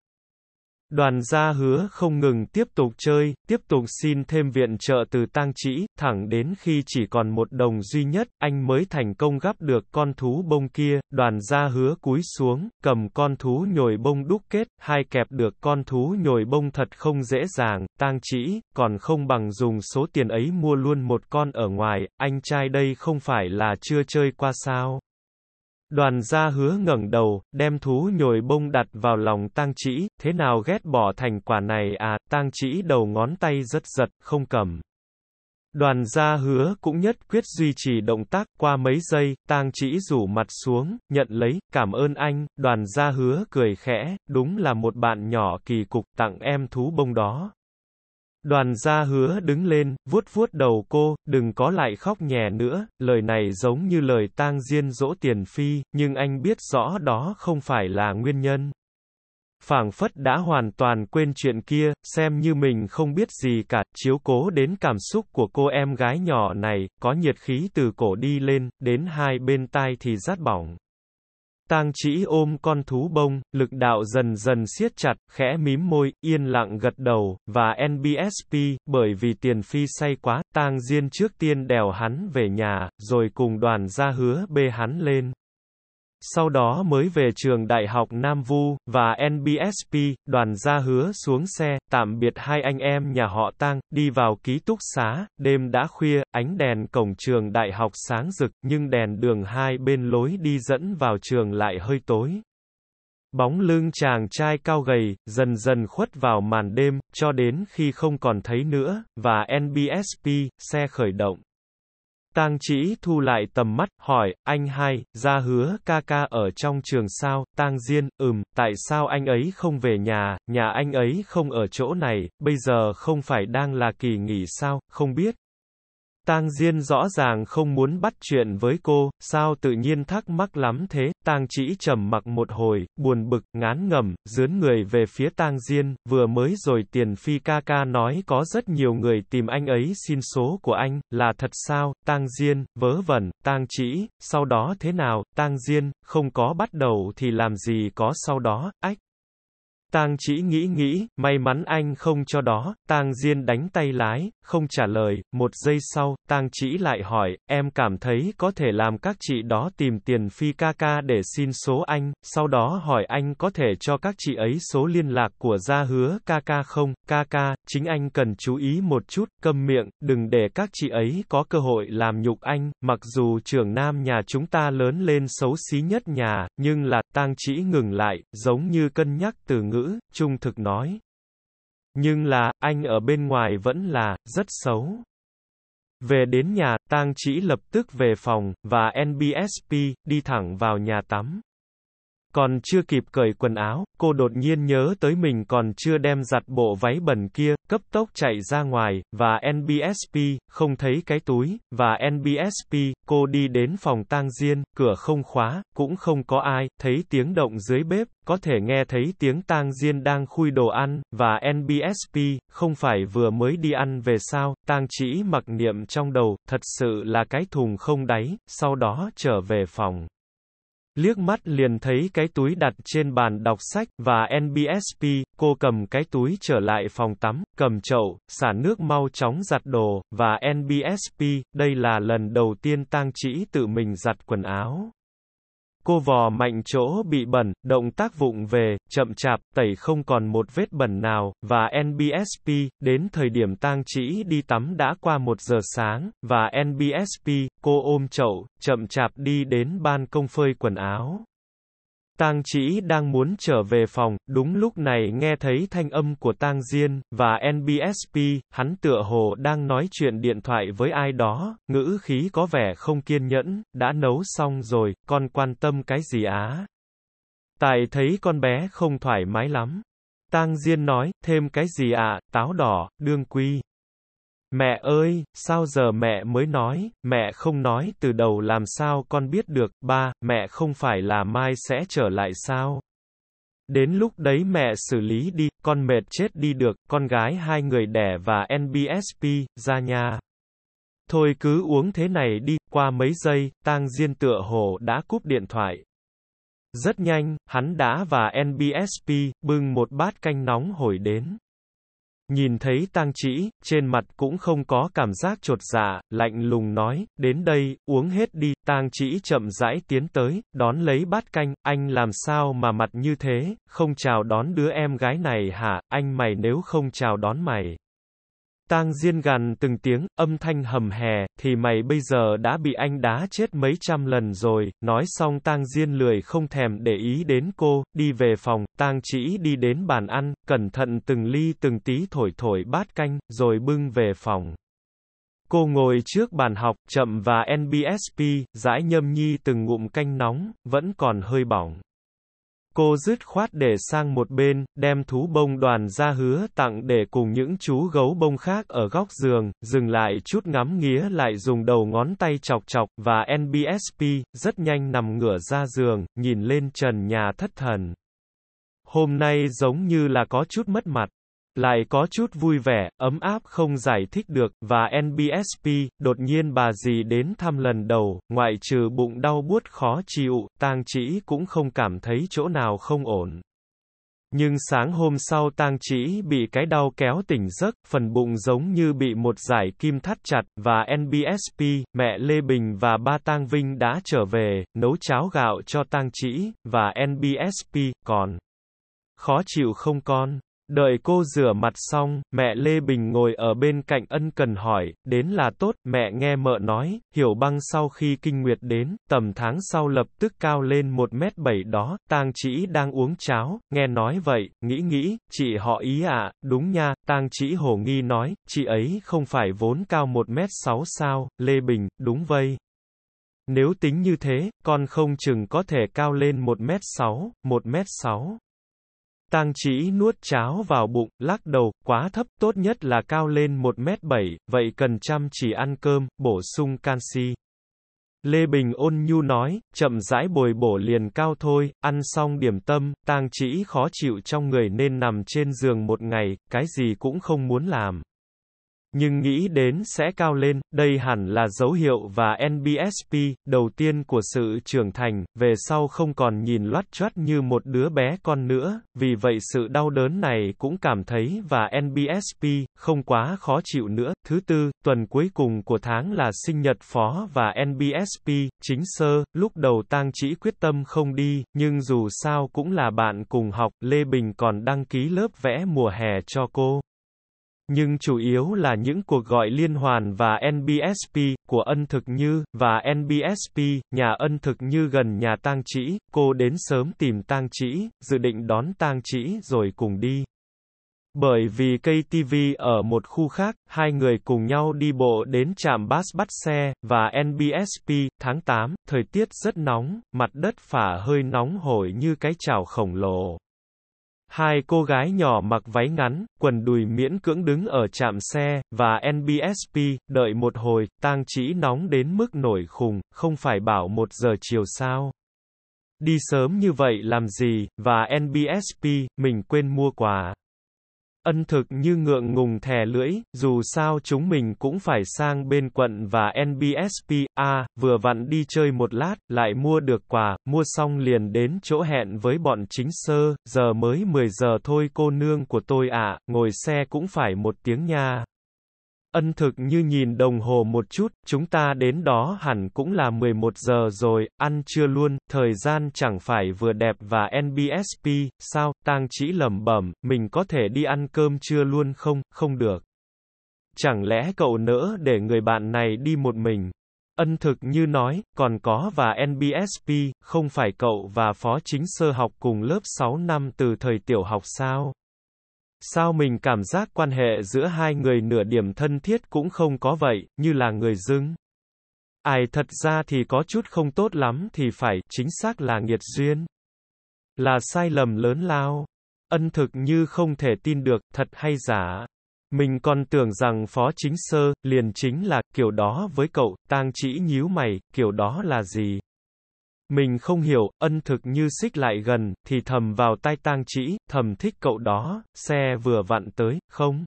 S1: Đoàn gia hứa không ngừng tiếp tục chơi, tiếp tục xin thêm viện trợ từ tang chỉ, thẳng đến khi chỉ còn một đồng duy nhất, anh mới thành công gắp được con thú bông kia, đoàn gia hứa cúi xuống, cầm con thú nhồi bông đúc kết, hai kẹp được con thú nhồi bông thật không dễ dàng, tang chỉ, còn không bằng dùng số tiền ấy mua luôn một con ở ngoài, anh trai đây không phải là chưa chơi qua sao. Đoàn gia hứa ngẩng đầu, đem thú nhồi bông đặt vào lòng tang chỉ, thế nào ghét bỏ thành quả này à, tang chỉ đầu ngón tay rất giật, không cầm. Đoàn gia hứa cũng nhất quyết duy trì động tác qua mấy giây, tang chỉ rủ mặt xuống, nhận lấy, cảm ơn anh, đoàn gia hứa cười khẽ, đúng là một bạn nhỏ kỳ cục tặng em thú bông đó. Đoàn gia hứa đứng lên, vuốt vuốt đầu cô, đừng có lại khóc nhè nữa, lời này giống như lời tang diên dỗ tiền phi, nhưng anh biết rõ đó không phải là nguyên nhân. phảng phất đã hoàn toàn quên chuyện kia, xem như mình không biết gì cả, chiếu cố đến cảm xúc của cô em gái nhỏ này, có nhiệt khí từ cổ đi lên, đến hai bên tai thì rát bỏng. Tang chỉ ôm con thú bông, lực đạo dần dần siết chặt, khẽ mím môi, yên lặng gật đầu, và NBSP, bởi vì tiền phi say quá, Tang Diên trước tiên đèo hắn về nhà, rồi cùng đoàn ra hứa bê hắn lên. Sau đó mới về trường Đại học Nam Vu, và NBSP, đoàn gia hứa xuống xe, tạm biệt hai anh em nhà họ Tang, đi vào ký túc xá, đêm đã khuya, ánh đèn cổng trường đại học sáng rực, nhưng đèn đường hai bên lối đi dẫn vào trường lại hơi tối. Bóng lưng chàng trai cao gầy, dần dần khuất vào màn đêm, cho đến khi không còn thấy nữa, và NBSP, xe khởi động. Tang chỉ thu lại tầm mắt, hỏi, anh hai, ra hứa ca ca ở trong trường sao, Tang Diên, ừm, tại sao anh ấy không về nhà, nhà anh ấy không ở chỗ này, bây giờ không phải đang là kỳ nghỉ sao, không biết. Tang Diên rõ ràng không muốn bắt chuyện với cô, sao tự nhiên thắc mắc lắm thế, Tang Chỉ trầm mặc một hồi, buồn bực, ngán ngẩm, dướn người về phía Tang Diên, vừa mới rồi Tiền Phi ca ca nói có rất nhiều người tìm anh ấy xin số của anh, là thật sao, Tang Diên, vớ vẩn, Tang Chỉ, sau đó thế nào, Tang Diên, không có bắt đầu thì làm gì có sau đó, ách. Tang chỉ nghĩ nghĩ, may mắn anh không cho đó, Tang Diên đánh tay lái, không trả lời, một giây sau, Tang chỉ lại hỏi, em cảm thấy có thể làm các chị đó tìm tiền phi ca ca để xin số anh, sau đó hỏi anh có thể cho các chị ấy số liên lạc của gia hứa ca ca không, ca ca, chính anh cần chú ý một chút, câm miệng, đừng để các chị ấy có cơ hội làm nhục anh, mặc dù trưởng nam nhà chúng ta lớn lên xấu xí nhất nhà, nhưng là, Tang chỉ ngừng lại, giống như cân nhắc từ ngữ trung thực nói. Nhưng là, anh ở bên ngoài vẫn là, rất xấu. Về đến nhà, tang chỉ lập tức về phòng, và NBSP, đi thẳng vào nhà tắm. Còn chưa kịp cởi quần áo, cô đột nhiên nhớ tới mình còn chưa đem giặt bộ váy bẩn kia, cấp tốc chạy ra ngoài, và NBSP, không thấy cái túi, và NBSP, cô đi đến phòng tang diên, cửa không khóa, cũng không có ai, thấy tiếng động dưới bếp, có thể nghe thấy tiếng tang diên đang khui đồ ăn, và NBSP, không phải vừa mới đi ăn về sao, tang chỉ mặc niệm trong đầu, thật sự là cái thùng không đáy, sau đó trở về phòng. Liếc mắt liền thấy cái túi đặt trên bàn đọc sách, và NBSP, cô cầm cái túi trở lại phòng tắm, cầm chậu, xả nước mau chóng giặt đồ, và NBSP, đây là lần đầu tiên tang chỉ tự mình giặt quần áo. Cô vò mạnh chỗ bị bẩn, động tác vụng về, chậm chạp, tẩy không còn một vết bẩn nào, và NBSP, đến thời điểm tang chỉ đi tắm đã qua một giờ sáng, và NBSP, cô ôm chậu, chậm chạp đi đến ban công phơi quần áo. Tang Chỉ đang muốn trở về phòng, đúng lúc này nghe thấy thanh âm của Tang Diên và NBSP, hắn tựa hồ đang nói chuyện điện thoại với ai đó, ngữ khí có vẻ không kiên nhẫn, đã nấu xong rồi, con quan tâm cái gì á? Tại thấy con bé không thoải mái lắm. Tang Diên nói, thêm cái gì ạ, à, táo đỏ, đương quy. Mẹ ơi, sao giờ mẹ mới nói, mẹ không nói từ đầu làm sao con biết được, ba, mẹ không phải là mai sẽ trở lại sao? Đến lúc đấy mẹ xử lý đi, con mệt chết đi được, con gái hai người đẻ và NBSP, ra nhà. Thôi cứ uống thế này đi, qua mấy giây, tang diên tựa hồ đã cúp điện thoại. Rất nhanh, hắn đã và NBSP, bưng một bát canh nóng hồi đến. Nhìn thấy tang chỉ, trên mặt cũng không có cảm giác trột dạ, lạnh lùng nói, đến đây, uống hết đi, tang chỉ chậm rãi tiến tới, đón lấy bát canh, anh làm sao mà mặt như thế, không chào đón đứa em gái này hả, anh mày nếu không chào đón mày. Tang Diên gằn từng tiếng, âm thanh hầm hè, thì mày bây giờ đã bị anh đá chết mấy trăm lần rồi, nói xong Tang Diên lười không thèm để ý đến cô, đi về phòng, Tang chỉ đi đến bàn ăn, cẩn thận từng ly từng tí thổi thổi bát canh, rồi bưng về phòng. Cô ngồi trước bàn học, chậm và NBSP, dãi nhâm nhi từng ngụm canh nóng, vẫn còn hơi bỏng. Cô dứt khoát để sang một bên, đem thú bông đoàn ra hứa tặng để cùng những chú gấu bông khác ở góc giường, dừng lại chút ngắm nghía lại dùng đầu ngón tay chọc chọc, và NBSP, rất nhanh nằm ngửa ra giường, nhìn lên trần nhà thất thần. Hôm nay giống như là có chút mất mặt lại có chút vui vẻ, ấm áp không giải thích được, và NBSP, đột nhiên bà dì đến thăm lần đầu, ngoại trừ bụng đau buốt khó chịu, tang chỉ cũng không cảm thấy chỗ nào không ổn. Nhưng sáng hôm sau tang chỉ bị cái đau kéo tỉnh giấc, phần bụng giống như bị một giải kim thắt chặt, và NBSP, mẹ Lê Bình và ba tang Vinh đã trở về, nấu cháo gạo cho tang chỉ, và NBSP, còn khó chịu không con? Đợi cô rửa mặt xong, mẹ Lê Bình ngồi ở bên cạnh ân cần hỏi, đến là tốt, mẹ nghe mợ nói, hiểu băng sau khi kinh nguyệt đến, tầm tháng sau lập tức cao lên 1m7 đó, tang chỉ đang uống cháo, nghe nói vậy, nghĩ nghĩ, chị họ ý ạ, à, đúng nha, tang chỉ hồ nghi nói, chị ấy không phải vốn cao 1m6 sao, Lê Bình, đúng vậy, Nếu tính như thế, con không chừng có thể cao lên 1m6, 1m6. Tang chỉ nuốt cháo vào bụng, lắc đầu, quá thấp, tốt nhất là cao lên 1 mét 7, vậy cần chăm chỉ ăn cơm, bổ sung canxi. Lê Bình ôn nhu nói, chậm rãi bồi bổ liền cao thôi, ăn xong điểm tâm, tang chỉ khó chịu trong người nên nằm trên giường một ngày, cái gì cũng không muốn làm. Nhưng nghĩ đến sẽ cao lên, đây hẳn là dấu hiệu và NBSP, đầu tiên của sự trưởng thành, về sau không còn nhìn loát choát như một đứa bé con nữa, vì vậy sự đau đớn này cũng cảm thấy và NBSP, không quá khó chịu nữa. Thứ tư, tuần cuối cùng của tháng là sinh nhật phó và NBSP, chính sơ, lúc đầu tang chỉ quyết tâm không đi, nhưng dù sao cũng là bạn cùng học, Lê Bình còn đăng ký lớp vẽ mùa hè cho cô. Nhưng chủ yếu là những cuộc gọi liên hoàn và NBSP, của ân thực như, và NBSP, nhà ân thực như gần nhà tang chỉ, cô đến sớm tìm tang chỉ, dự định đón tang chỉ rồi cùng đi. Bởi vì cây TV ở một khu khác, hai người cùng nhau đi bộ đến trạm bus bắt xe, và NBSP, tháng 8, thời tiết rất nóng, mặt đất phả hơi nóng hổi như cái chảo khổng lồ. Hai cô gái nhỏ mặc váy ngắn, quần đùi miễn cưỡng đứng ở trạm xe, và NBSP, đợi một hồi, tang chỉ nóng đến mức nổi khùng, không phải bảo một giờ chiều sao. Đi sớm như vậy làm gì, và NBSP, mình quên mua quà. Ân thực như ngượng ngùng thè lưỡi, dù sao chúng mình cũng phải sang bên quận và NBSP, a vừa vặn đi chơi một lát, lại mua được quà, mua xong liền đến chỗ hẹn với bọn chính sơ, giờ mới 10 giờ thôi cô nương của tôi ạ, ngồi xe cũng phải một tiếng nha. Ân thực như nhìn đồng hồ một chút, chúng ta đến đó hẳn cũng là 11 giờ rồi, ăn trưa luôn, thời gian chẳng phải vừa đẹp và NBSP, sao, tang chỉ lẩm bẩm, mình có thể đi ăn cơm trưa luôn không, không được. Chẳng lẽ cậu nỡ để người bạn này đi một mình? Ân thực như nói, còn có và NBSP, không phải cậu và phó chính sơ học cùng lớp 6 năm từ thời tiểu học sao? Sao mình cảm giác quan hệ giữa hai người nửa điểm thân thiết cũng không có vậy, như là người dưng. Ai thật ra thì có chút không tốt lắm thì phải, chính xác là nghiệt duyên. Là sai lầm lớn lao. Ân thực như không thể tin được, thật hay giả. Mình còn tưởng rằng phó chính sơ, liền chính là, kiểu đó với cậu, tang chỉ nhíu mày, kiểu đó là gì? Mình không hiểu, ân thực như xích lại gần, thì thầm vào tai tang chỉ, thầm thích cậu đó, xe vừa vặn tới, không?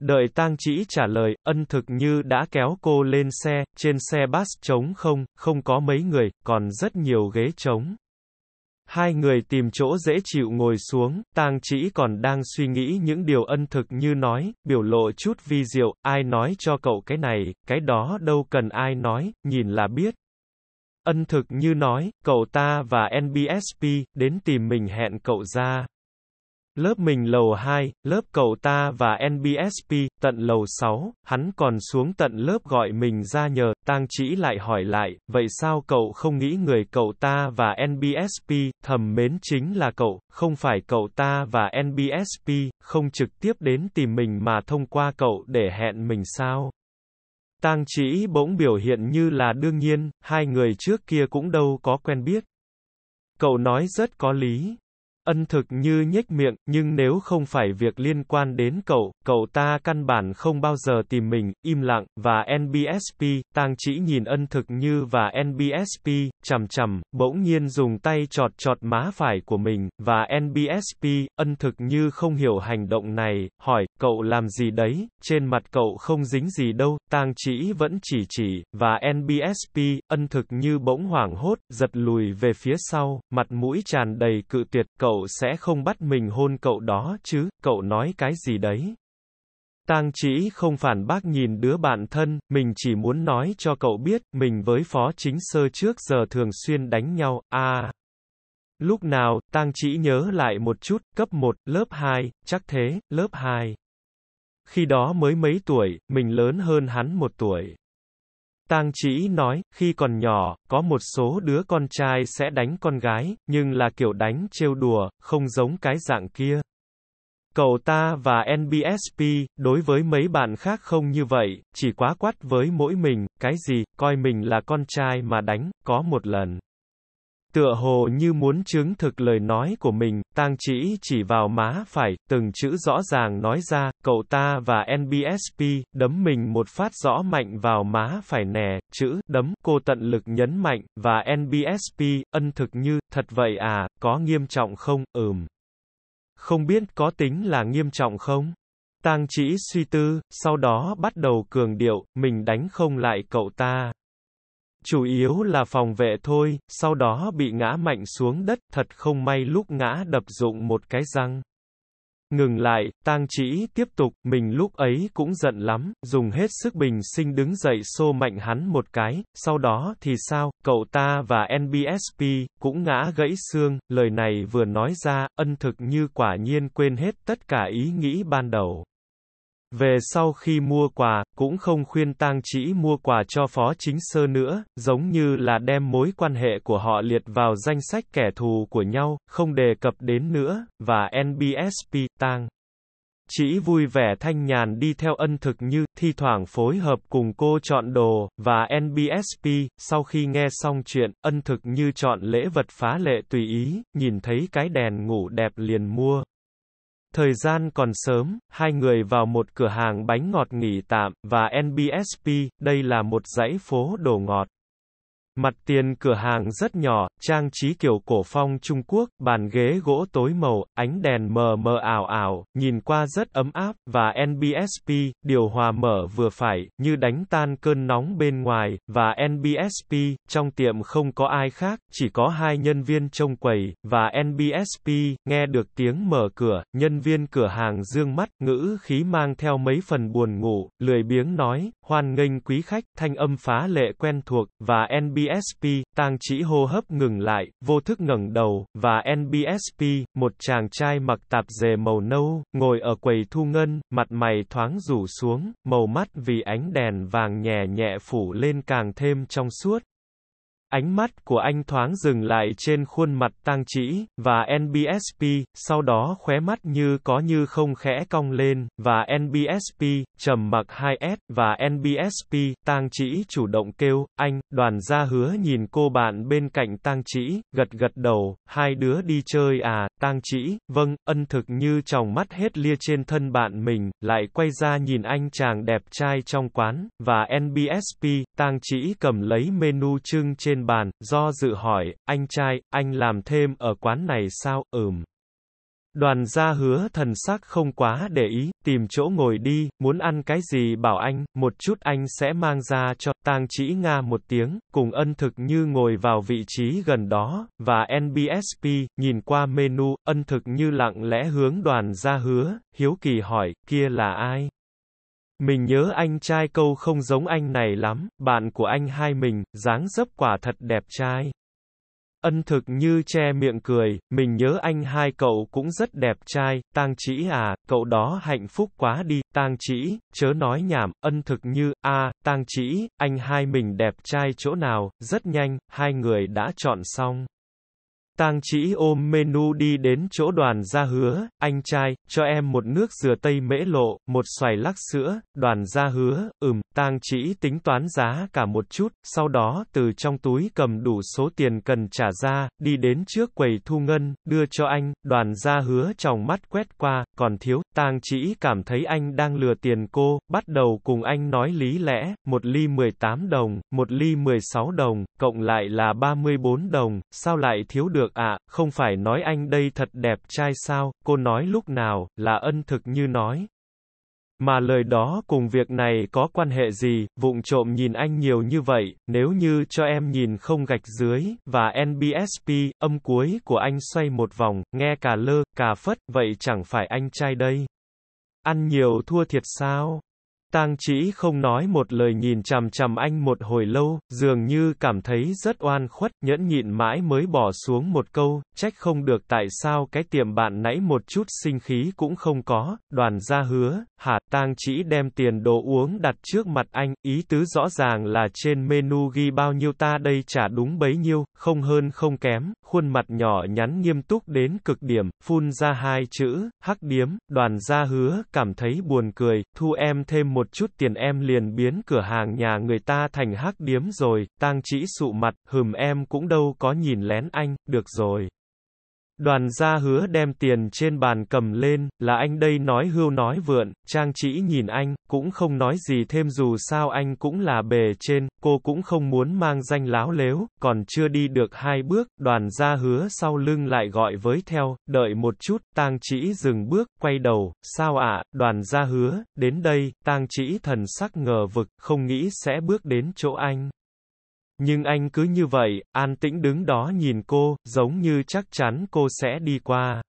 S1: Đợi tang chỉ trả lời, ân thực như đã kéo cô lên xe, trên xe bus trống không, không có mấy người, còn rất nhiều ghế trống. Hai người tìm chỗ dễ chịu ngồi xuống, tang chỉ còn đang suy nghĩ những điều ân thực như nói, biểu lộ chút vi diệu, ai nói cho cậu cái này, cái đó đâu cần ai nói, nhìn là biết. Ân thực như nói, cậu ta và NBSP, đến tìm mình hẹn cậu ra. Lớp mình lầu 2, lớp cậu ta và NBSP, tận lầu 6, hắn còn xuống tận lớp gọi mình ra nhờ, tang chỉ lại hỏi lại, vậy sao cậu không nghĩ người cậu ta và NBSP, thầm mến chính là cậu, không phải cậu ta và NBSP, không trực tiếp đến tìm mình mà thông qua cậu để hẹn mình sao? Tang chỉ bỗng biểu hiện như là đương nhiên, hai người trước kia cũng đâu có quen biết. Cậu nói rất có lý. Ân thực như nhếch miệng, nhưng nếu không phải việc liên quan đến cậu, cậu ta căn bản không bao giờ tìm mình, im lặng, và NBSP, tang chỉ nhìn ân thực như và NBSP, chầm chầm, bỗng nhiên dùng tay chọt chọt má phải của mình, và NBSP, ân thực như không hiểu hành động này, hỏi, cậu làm gì đấy, trên mặt cậu không dính gì đâu, tang chỉ vẫn chỉ chỉ, và NBSP, ân thực như bỗng hoảng hốt, giật lùi về phía sau, mặt mũi tràn đầy cự tuyệt, cậu cậu sẽ không bắt mình hôn cậu đó chứ, cậu nói cái gì đấy? Tang chỉ không phản bác nhìn đứa bạn thân, mình chỉ muốn nói cho cậu biết, mình với phó chính sơ trước giờ thường xuyên đánh nhau, à. Lúc nào, tang chỉ nhớ lại một chút, cấp 1, lớp 2, chắc thế, lớp 2. Khi đó mới mấy tuổi, mình lớn hơn hắn một tuổi. Tang chỉ nói, khi còn nhỏ, có một số đứa con trai sẽ đánh con gái, nhưng là kiểu đánh trêu đùa, không giống cái dạng kia. Cậu ta và NBSP, đối với mấy bạn khác không như vậy, chỉ quá quát với mỗi mình, cái gì, coi mình là con trai mà đánh, có một lần. Tựa hồ như muốn chứng thực lời nói của mình, tang chỉ chỉ vào má phải, từng chữ rõ ràng nói ra, cậu ta và NBSP, đấm mình một phát rõ mạnh vào má phải nè, chữ, đấm, cô tận lực nhấn mạnh, và NBSP, ân thực như, thật vậy à, có nghiêm trọng không, ừm. Không biết có tính là nghiêm trọng không? Tang chỉ suy tư, sau đó bắt đầu cường điệu, mình đánh không lại cậu ta. Chủ yếu là phòng vệ thôi, sau đó bị ngã mạnh xuống đất, thật không may lúc ngã đập dụng một cái răng. Ngừng lại, tang chỉ tiếp tục, mình lúc ấy cũng giận lắm, dùng hết sức bình sinh đứng dậy xô mạnh hắn một cái, sau đó thì sao, cậu ta và NBSP, cũng ngã gãy xương, lời này vừa nói ra, ân thực như quả nhiên quên hết tất cả ý nghĩ ban đầu. Về sau khi mua quà, cũng không khuyên tang chỉ mua quà cho Phó Chính Sơ nữa, giống như là đem mối quan hệ của họ liệt vào danh sách kẻ thù của nhau, không đề cập đến nữa, và NBSP, tang. Chỉ vui vẻ thanh nhàn đi theo ân thực như, thi thoảng phối hợp cùng cô chọn đồ, và NBSP, sau khi nghe xong chuyện, ân thực như chọn lễ vật phá lệ tùy ý, nhìn thấy cái đèn ngủ đẹp liền mua. Thời gian còn sớm, hai người vào một cửa hàng bánh ngọt nghỉ tạm, và NBSP, đây là một dãy phố đồ ngọt. Mặt tiền cửa hàng rất nhỏ, trang trí kiểu cổ phong Trung Quốc, bàn ghế gỗ tối màu, ánh đèn mờ mờ ảo ảo, nhìn qua rất ấm áp, và NBSP, điều hòa mở vừa phải, như đánh tan cơn nóng bên ngoài, và NBSP, trong tiệm không có ai khác, chỉ có hai nhân viên trông quầy, và NBSP, nghe được tiếng mở cửa, nhân viên cửa hàng dương mắt, ngữ khí mang theo mấy phần buồn ngủ, lười biếng nói, hoan nghênh quý khách, thanh âm phá lệ quen thuộc, và NBSP tang chỉ hô hấp ngừng lại, vô thức ngẩng đầu, và NBSP, một chàng trai mặc tạp dề màu nâu, ngồi ở quầy thu ngân, mặt mày thoáng rủ xuống, màu mắt vì ánh đèn vàng nhẹ nhẹ phủ lên càng thêm trong suốt. Ánh mắt của anh thoáng dừng lại trên khuôn mặt tang chỉ, và NBSP, sau đó khóe mắt như có như không khẽ cong lên, và NBSP, trầm mặc 2S, và NBSP, tang chỉ chủ động kêu, anh, đoàn gia hứa nhìn cô bạn bên cạnh tang chỉ, gật gật đầu, hai đứa đi chơi à, tang chỉ, vâng, ân thực như tròng mắt hết lia trên thân bạn mình, lại quay ra nhìn anh chàng đẹp trai trong quán, và NBSP, tang chỉ cầm lấy menu trưng trên bàn, do dự hỏi, anh trai, anh làm thêm ở quán này sao, ừm. Đoàn gia hứa thần sắc không quá để ý, tìm chỗ ngồi đi, muốn ăn cái gì bảo anh, một chút anh sẽ mang ra cho, tang chỉ nga một tiếng, cùng ân thực như ngồi vào vị trí gần đó, và NBSP, nhìn qua menu, ân thực như lặng lẽ hướng đoàn gia hứa, hiếu kỳ hỏi, kia là ai? Mình nhớ anh trai câu không giống anh này lắm, bạn của anh hai mình, dáng dấp quả thật đẹp trai. Ân thực như che miệng cười, mình nhớ anh hai cậu cũng rất đẹp trai, tang chỉ à, cậu đó hạnh phúc quá đi, tang chỉ, chớ nói nhảm, ân thực như, a tang chỉ, anh hai mình đẹp trai chỗ nào, rất nhanh, hai người đã chọn xong. Tang chỉ ôm menu đi đến chỗ đoàn gia hứa, anh trai, cho em một nước dừa tây mễ lộ, một xoài lắc sữa, đoàn gia hứa, ừm, tang chỉ tính toán giá cả một chút, sau đó từ trong túi cầm đủ số tiền cần trả ra, đi đến trước quầy thu ngân, đưa cho anh, đoàn gia hứa trong mắt quét qua, còn thiếu, tang chỉ cảm thấy anh đang lừa tiền cô, bắt đầu cùng anh nói lý lẽ, một ly 18 đồng, một ly 16 đồng, cộng lại là 34 đồng, sao lại thiếu được? Được ạ, à, không phải nói anh đây thật đẹp trai sao, cô nói lúc nào, là ân thực như nói. Mà lời đó cùng việc này có quan hệ gì, vụng trộm nhìn anh nhiều như vậy, nếu như cho em nhìn không gạch dưới, và NBSP, âm cuối của anh xoay một vòng, nghe cả lơ, cả phất, vậy chẳng phải anh trai đây. Ăn nhiều thua thiệt sao? Tang chỉ không nói một lời nhìn chằm chằm anh một hồi lâu, dường như cảm thấy rất oan khuất, nhẫn nhịn mãi mới bỏ xuống một câu, trách không được tại sao cái tiệm bạn nãy một chút sinh khí cũng không có, đoàn gia hứa, hả, Tang chỉ đem tiền đồ uống đặt trước mặt anh, ý tứ rõ ràng là trên menu ghi bao nhiêu ta đây trả đúng bấy nhiêu, không hơn không kém, khuôn mặt nhỏ nhắn nghiêm túc đến cực điểm, phun ra hai chữ, hắc điếm, đoàn gia hứa, cảm thấy buồn cười, thu em thêm một một chút tiền em liền biến cửa hàng nhà người ta thành hắc điếm rồi, tang chỉ sụ mặt, hừm em cũng đâu có nhìn lén anh, được rồi. Đoàn gia hứa đem tiền trên bàn cầm lên, là anh đây nói hưu nói vượn, trang chỉ nhìn anh, cũng không nói gì thêm dù sao anh cũng là bề trên, cô cũng không muốn mang danh láo lếu, còn chưa đi được hai bước, đoàn gia hứa sau lưng lại gọi với theo, đợi một chút, tang chỉ dừng bước, quay đầu, sao ạ, đoàn gia hứa, đến đây, tang chỉ thần sắc ngờ vực, không nghĩ sẽ bước đến chỗ anh. Nhưng anh cứ như vậy, an tĩnh đứng đó nhìn cô, giống như chắc chắn cô sẽ đi qua.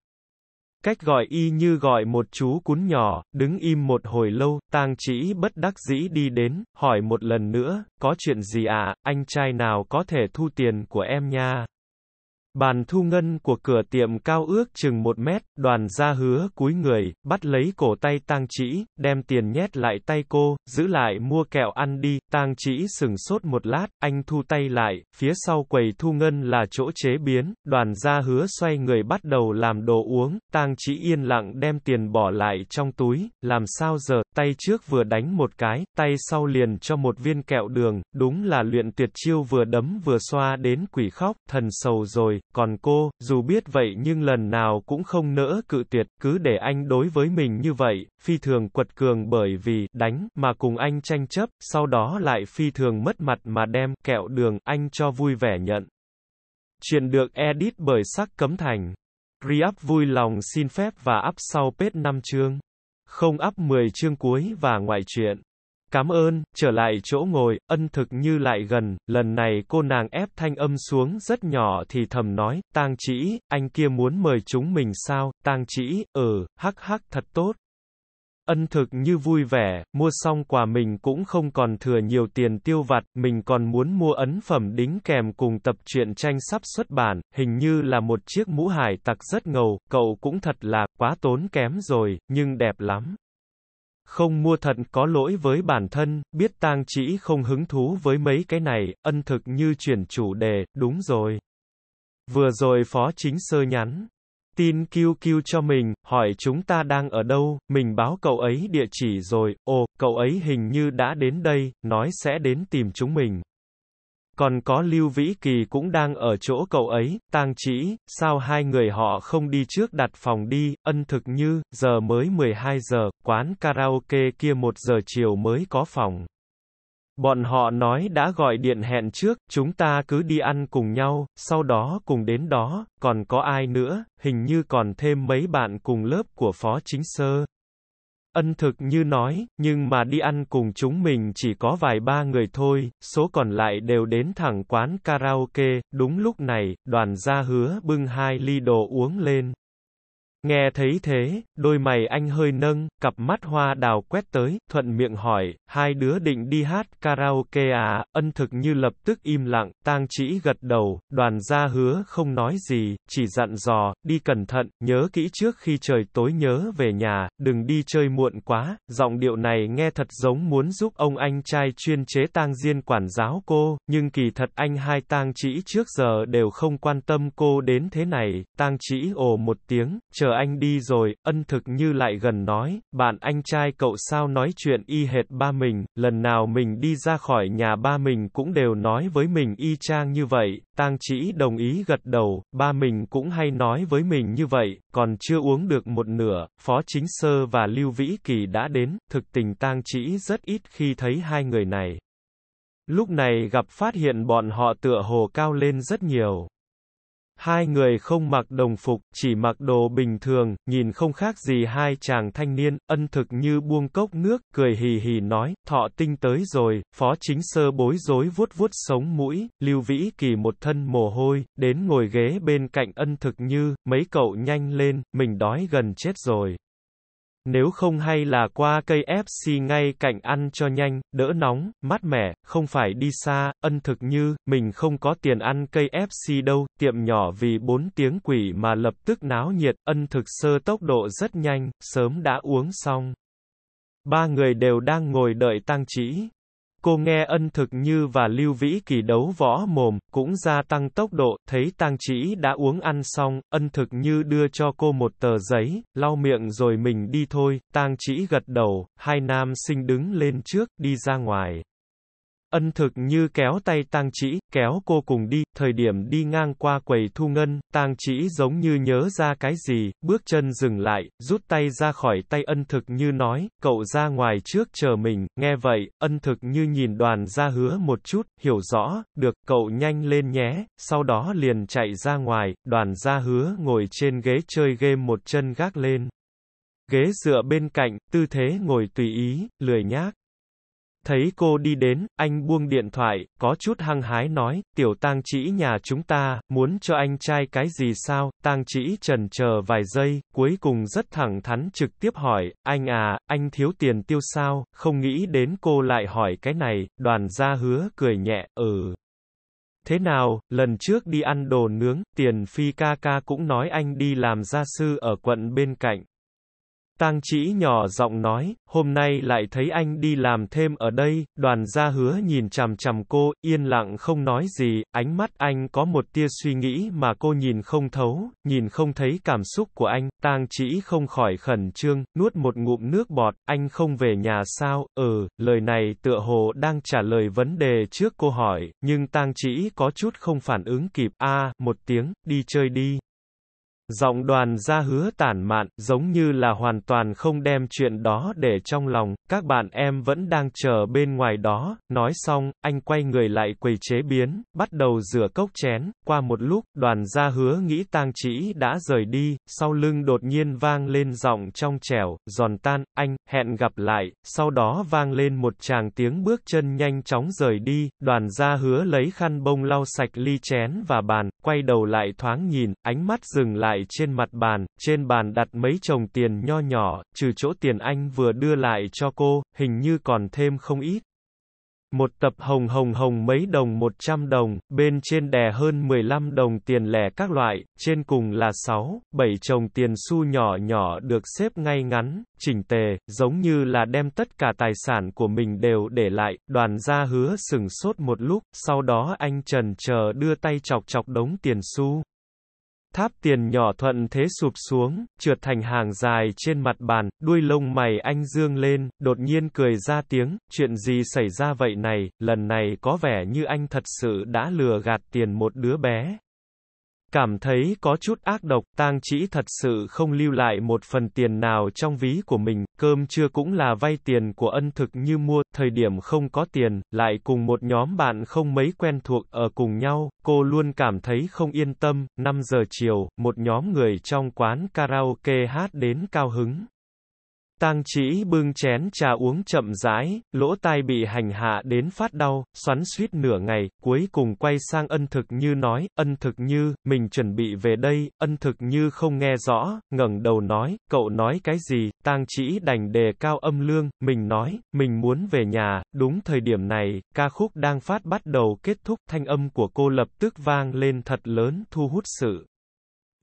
S1: Cách gọi y như gọi một chú cún nhỏ, đứng im một hồi lâu, tang chỉ bất đắc dĩ đi đến, hỏi một lần nữa, có chuyện gì ạ, à, anh trai nào có thể thu tiền của em nha. Bàn thu ngân của cửa tiệm cao ước chừng một mét, đoàn gia hứa cúi người, bắt lấy cổ tay tang chỉ, đem tiền nhét lại tay cô, giữ lại mua kẹo ăn đi, tang chỉ sừng sốt một lát, anh thu tay lại, phía sau quầy thu ngân là chỗ chế biến, đoàn gia hứa xoay người bắt đầu làm đồ uống, tang chỉ yên lặng đem tiền bỏ lại trong túi, làm sao giờ, tay trước vừa đánh một cái, tay sau liền cho một viên kẹo đường, đúng là luyện tuyệt chiêu vừa đấm vừa xoa đến quỷ khóc, thần sầu rồi, còn cô, dù biết vậy nhưng lần nào cũng không nỡ cự tuyệt, cứ để anh đối với mình như vậy, phi thường quật cường bởi vì, đánh, mà cùng anh tranh chấp, sau đó lại phi thường mất mặt mà đem, kẹo đường, anh cho vui vẻ nhận. Chuyện được edit bởi sắc cấm thành. Re-up vui lòng xin phép và up sau pết 5 chương. Không up 10 chương cuối và ngoại truyện. Cảm ơn, trở lại chỗ ngồi, ân thực như lại gần, lần này cô nàng ép thanh âm xuống rất nhỏ thì thầm nói, tang chỉ, anh kia muốn mời chúng mình sao, tang chỉ, ừ, hắc hắc thật tốt. Ân thực như vui vẻ, mua xong quà mình cũng không còn thừa nhiều tiền tiêu vặt, mình còn muốn mua ấn phẩm đính kèm cùng tập truyện tranh sắp xuất bản, hình như là một chiếc mũ hải tặc rất ngầu, cậu cũng thật là, quá tốn kém rồi, nhưng đẹp lắm. Không mua thận có lỗi với bản thân, biết tang chỉ không hứng thú với mấy cái này, ân thực như chuyển chủ đề, đúng rồi. Vừa rồi phó chính sơ nhắn. Tin kêu kêu cho mình, hỏi chúng ta đang ở đâu, mình báo cậu ấy địa chỉ rồi, ồ, cậu ấy hình như đã đến đây, nói sẽ đến tìm chúng mình. Còn có Lưu Vĩ Kỳ cũng đang ở chỗ cậu ấy, tang chỉ, sao hai người họ không đi trước đặt phòng đi, ân thực như, giờ mới 12 giờ, quán karaoke kia 1 giờ chiều mới có phòng. Bọn họ nói đã gọi điện hẹn trước, chúng ta cứ đi ăn cùng nhau, sau đó cùng đến đó, còn có ai nữa, hình như còn thêm mấy bạn cùng lớp của Phó Chính Sơ. Ân thực như nói, nhưng mà đi ăn cùng chúng mình chỉ có vài ba người thôi, số còn lại đều đến thẳng quán karaoke, đúng lúc này, đoàn gia hứa bưng hai ly đồ uống lên. Nghe thấy thế, đôi mày anh hơi nâng, cặp mắt hoa đào quét tới, thuận miệng hỏi, hai đứa định đi hát karaoke à, ân thực như lập tức im lặng, tang chỉ gật đầu, đoàn gia hứa không nói gì, chỉ dặn dò, đi cẩn thận, nhớ kỹ trước khi trời tối nhớ về nhà, đừng đi chơi muộn quá, giọng điệu này nghe thật giống muốn giúp ông anh trai chuyên chế tang diên quản giáo cô, nhưng kỳ thật anh hai tang chỉ trước giờ đều không quan tâm cô đến thế này, tang chỉ ồ một tiếng, chờ anh đi rồi, ân thực như lại gần nói, bạn anh trai cậu sao nói chuyện y hệt ba mình, lần nào mình đi ra khỏi nhà ba mình cũng đều nói với mình y chang như vậy, tang chỉ đồng ý gật đầu, ba mình cũng hay nói với mình như vậy, còn chưa uống được một nửa, Phó Chính Sơ và Lưu Vĩ Kỳ đã đến, thực tình tang chỉ rất ít khi thấy hai người này. Lúc này gặp phát hiện bọn họ tựa hồ cao lên rất nhiều. Hai người không mặc đồng phục, chỉ mặc đồ bình thường, nhìn không khác gì hai chàng thanh niên, ân thực như buông cốc nước, cười hì hì nói, thọ tinh tới rồi, phó chính sơ bối rối vuốt vuốt sống mũi, lưu vĩ kỳ một thân mồ hôi, đến ngồi ghế bên cạnh ân thực như, mấy cậu nhanh lên, mình đói gần chết rồi. Nếu không hay là qua cây FC ngay cạnh ăn cho nhanh, đỡ nóng, mát mẻ, không phải đi xa, ân thực như, mình không có tiền ăn cây FC đâu, tiệm nhỏ vì 4 tiếng quỷ mà lập tức náo nhiệt, ân thực sơ tốc độ rất nhanh, sớm đã uống xong. Ba người đều đang ngồi đợi tang chỉ. Cô nghe ân thực như và lưu vĩ kỳ đấu võ mồm, cũng gia tăng tốc độ, thấy tang chỉ đã uống ăn xong, ân thực như đưa cho cô một tờ giấy, lau miệng rồi mình đi thôi, tang chỉ gật đầu, hai nam sinh đứng lên trước, đi ra ngoài. Ân thực như kéo tay tang chỉ, kéo cô cùng đi, thời điểm đi ngang qua quầy thu ngân, tang chỉ giống như nhớ ra cái gì, bước chân dừng lại, rút tay ra khỏi tay ân thực như nói, cậu ra ngoài trước chờ mình, nghe vậy, ân thực như nhìn đoàn ra hứa một chút, hiểu rõ, được, cậu nhanh lên nhé, sau đó liền chạy ra ngoài, đoàn ra hứa ngồi trên ghế chơi game một chân gác lên. Ghế dựa bên cạnh, tư thế ngồi tùy ý, lười nhác. Thấy cô đi đến, anh buông điện thoại, có chút hăng hái nói, tiểu tang chỉ nhà chúng ta, muốn cho anh trai cái gì sao, tang chỉ trần chờ vài giây, cuối cùng rất thẳng thắn trực tiếp hỏi, anh à, anh thiếu tiền tiêu sao, không nghĩ đến cô lại hỏi cái này, đoàn gia hứa cười nhẹ, ừ. Thế nào, lần trước đi ăn đồ nướng, tiền phi ca ca cũng nói anh đi làm gia sư ở quận bên cạnh. Tang chỉ nhỏ giọng nói, hôm nay lại thấy anh đi làm thêm ở đây, đoàn gia hứa nhìn chằm chằm cô, yên lặng không nói gì, ánh mắt anh có một tia suy nghĩ mà cô nhìn không thấu, nhìn không thấy cảm xúc của anh, tang chỉ không khỏi khẩn trương, nuốt một ngụm nước bọt, anh không về nhà sao, ừ, lời này tựa hồ đang trả lời vấn đề trước cô hỏi, nhưng tang chỉ có chút không phản ứng kịp, a một tiếng, đi chơi đi. Giọng đoàn ra hứa tản mạn, giống như là hoàn toàn không đem chuyện đó để trong lòng, các bạn em vẫn đang chờ bên ngoài đó, nói xong, anh quay người lại quầy chế biến, bắt đầu rửa cốc chén, qua một lúc, đoàn ra hứa nghĩ tang chỉ đã rời đi, sau lưng đột nhiên vang lên giọng trong trẻo, giòn tan, anh, hẹn gặp lại, sau đó vang lên một tràng tiếng bước chân nhanh chóng rời đi, đoàn ra hứa lấy khăn bông lau sạch ly chén và bàn, quay đầu lại thoáng nhìn, ánh mắt dừng lại trên mặt bàn, trên bàn đặt mấy chồng tiền nho nhỏ, trừ chỗ tiền anh vừa đưa lại cho cô, hình như còn thêm không ít. Một tập hồng hồng hồng mấy đồng 100 đồng, bên trên đè hơn 15 đồng tiền lẻ các loại, trên cùng là 6, 7 chồng tiền xu nhỏ nhỏ được xếp ngay ngắn, chỉnh tề, giống như là đem tất cả tài sản của mình đều để lại, đoàn gia hứa sừng sốt một lúc, sau đó anh trần chờ đưa tay chọc chọc đống tiền xu. Tháp tiền nhỏ thuận thế sụp xuống, trượt thành hàng dài trên mặt bàn, đuôi lông mày anh dương lên, đột nhiên cười ra tiếng, chuyện gì xảy ra vậy này, lần này có vẻ như anh thật sự đã lừa gạt tiền một đứa bé. Cảm thấy có chút ác độc, tang chỉ thật sự không lưu lại một phần tiền nào trong ví của mình, cơm trưa cũng là vay tiền của ân thực như mua, thời điểm không có tiền, lại cùng một nhóm bạn không mấy quen thuộc ở cùng nhau, cô luôn cảm thấy không yên tâm, 5 giờ chiều, một nhóm người trong quán karaoke hát đến cao hứng. Tang chỉ bưng chén trà uống chậm rãi, lỗ tai bị hành hạ đến phát đau, xoắn suýt nửa ngày, cuối cùng quay sang ân thực như nói, ân thực như, mình chuẩn bị về đây, ân thực như không nghe rõ, ngẩng đầu nói, cậu nói cái gì, tang chỉ đành đề cao âm lương, mình nói, mình muốn về nhà, đúng thời điểm này, ca khúc đang phát bắt đầu kết thúc, thanh âm của cô lập tức vang lên thật lớn thu hút sự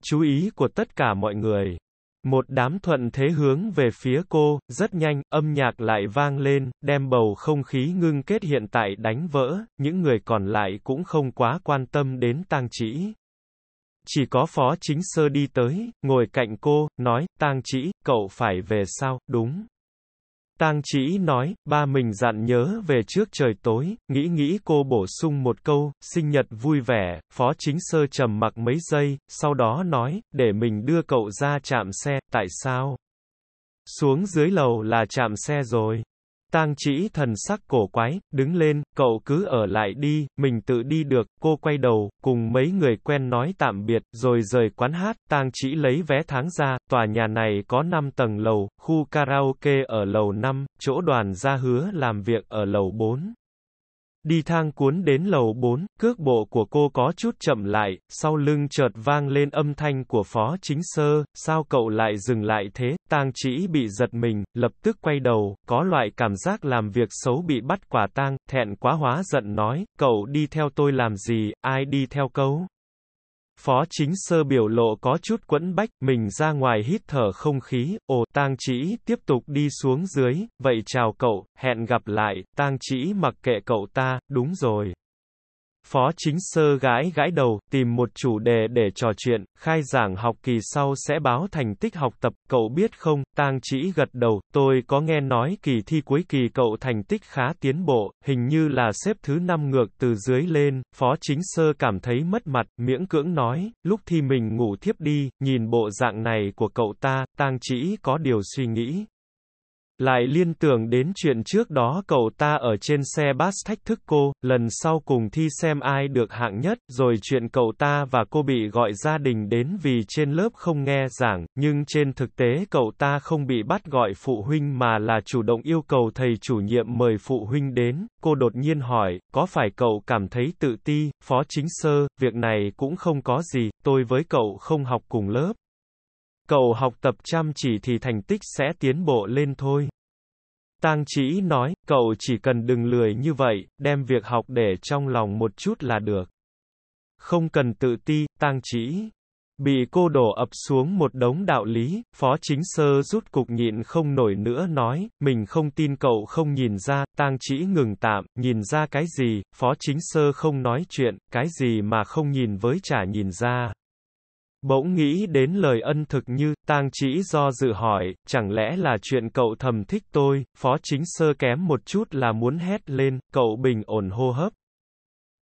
S1: chú ý của tất cả mọi người. Một đám thuận thế hướng về phía cô, rất nhanh, âm nhạc lại vang lên, đem bầu không khí ngưng kết hiện tại đánh vỡ, những người còn lại cũng không quá quan tâm đến tang chỉ. Chỉ có phó chính sơ đi tới, ngồi cạnh cô, nói, tang chỉ, cậu phải về sao, đúng. Tang chỉ nói, ba mình dặn nhớ về trước trời tối, nghĩ nghĩ cô bổ sung một câu, sinh nhật vui vẻ, phó chính sơ trầm mặc mấy giây, sau đó nói, để mình đưa cậu ra chạm xe, tại sao? Xuống dưới lầu là chạm xe rồi. Tang chỉ thần sắc cổ quái, đứng lên, cậu cứ ở lại đi, mình tự đi được, cô quay đầu, cùng mấy người quen nói tạm biệt, rồi rời quán hát, Tang chỉ lấy vé tháng ra, tòa nhà này có 5 tầng lầu, khu karaoke ở lầu 5, chỗ đoàn gia hứa làm việc ở lầu 4. Đi thang cuốn đến lầu 4, cước bộ của cô có chút chậm lại, sau lưng chợt vang lên âm thanh của phó chính sơ, sao cậu lại dừng lại thế, tang chỉ bị giật mình, lập tức quay đầu, có loại cảm giác làm việc xấu bị bắt quả tang, thẹn quá hóa giận nói, cậu đi theo tôi làm gì, ai đi theo cậu? Phó chính sơ biểu lộ có chút quẫn bách, mình ra ngoài hít thở không khí, ồ, tang chỉ tiếp tục đi xuống dưới, vậy chào cậu, hẹn gặp lại, tang chỉ mặc kệ cậu ta, đúng rồi. Phó chính sơ gãi gãi đầu, tìm một chủ đề để trò chuyện, khai giảng học kỳ sau sẽ báo thành tích học tập, cậu biết không, tang chỉ gật đầu, tôi có nghe nói kỳ thi cuối kỳ cậu thành tích khá tiến bộ, hình như là xếp thứ năm ngược từ dưới lên, phó chính sơ cảm thấy mất mặt, miễn cưỡng nói, lúc thi mình ngủ thiếp đi, nhìn bộ dạng này của cậu ta, tang chỉ có điều suy nghĩ, lại liên tưởng đến chuyện trước đó cậu ta ở trên xe bus thách thức cô, lần sau cùng thi xem ai được hạng nhất, rồi chuyện cậu ta và cô bị gọi gia đình đến vì trên lớp không nghe giảng, nhưng trên thực tế cậu ta không bị bắt gọi phụ huynh mà là chủ động yêu cầu thầy chủ nhiệm mời phụ huynh đến. Cô đột nhiên hỏi, có phải cậu cảm thấy tự ti, phó chính sơ, việc này cũng không có gì, tôi với cậu không học cùng lớp. Cậu học tập chăm chỉ thì thành tích sẽ tiến bộ lên thôi. Tang chỉ nói, cậu chỉ cần đừng lười như vậy, đem việc học để trong lòng một chút là được. Không cần tự ti, tang chỉ. Bị cô đổ ập xuống một đống đạo lý, phó chính sơ rút cục nhịn không nổi nữa nói, mình không tin cậu không nhìn ra, tang chỉ ngừng tạm, nhìn ra cái gì, phó chính sơ không nói chuyện, cái gì mà không nhìn với chả nhìn ra. Bỗng nghĩ đến lời ân thực như, tang chỉ do dự hỏi, chẳng lẽ là chuyện cậu thầm thích tôi, phó chính sơ kém một chút là muốn hét lên, cậu bình ổn hô hấp.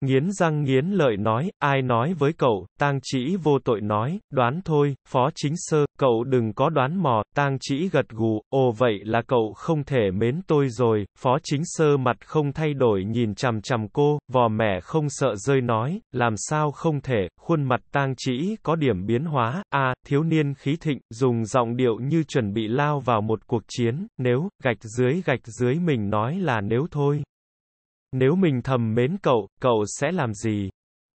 S1: Nghiến răng nghiến lợi nói, ai nói với cậu, tang chỉ vô tội nói, đoán thôi, phó chính sơ, cậu đừng có đoán mò, tang chỉ gật gù, ồ vậy là cậu không thể mến tôi rồi, phó chính sơ mặt không thay đổi nhìn chằm chằm cô, vò mẻ không sợ rơi nói, làm sao không thể, khuôn mặt tang chỉ có điểm biến hóa, a thiếu niên khí thịnh, dùng giọng điệu như chuẩn bị lao vào một cuộc chiến, nếu, gạch dưới gạch dưới mình nói là nếu thôi. Nếu mình thầm mến cậu, cậu sẽ làm gì?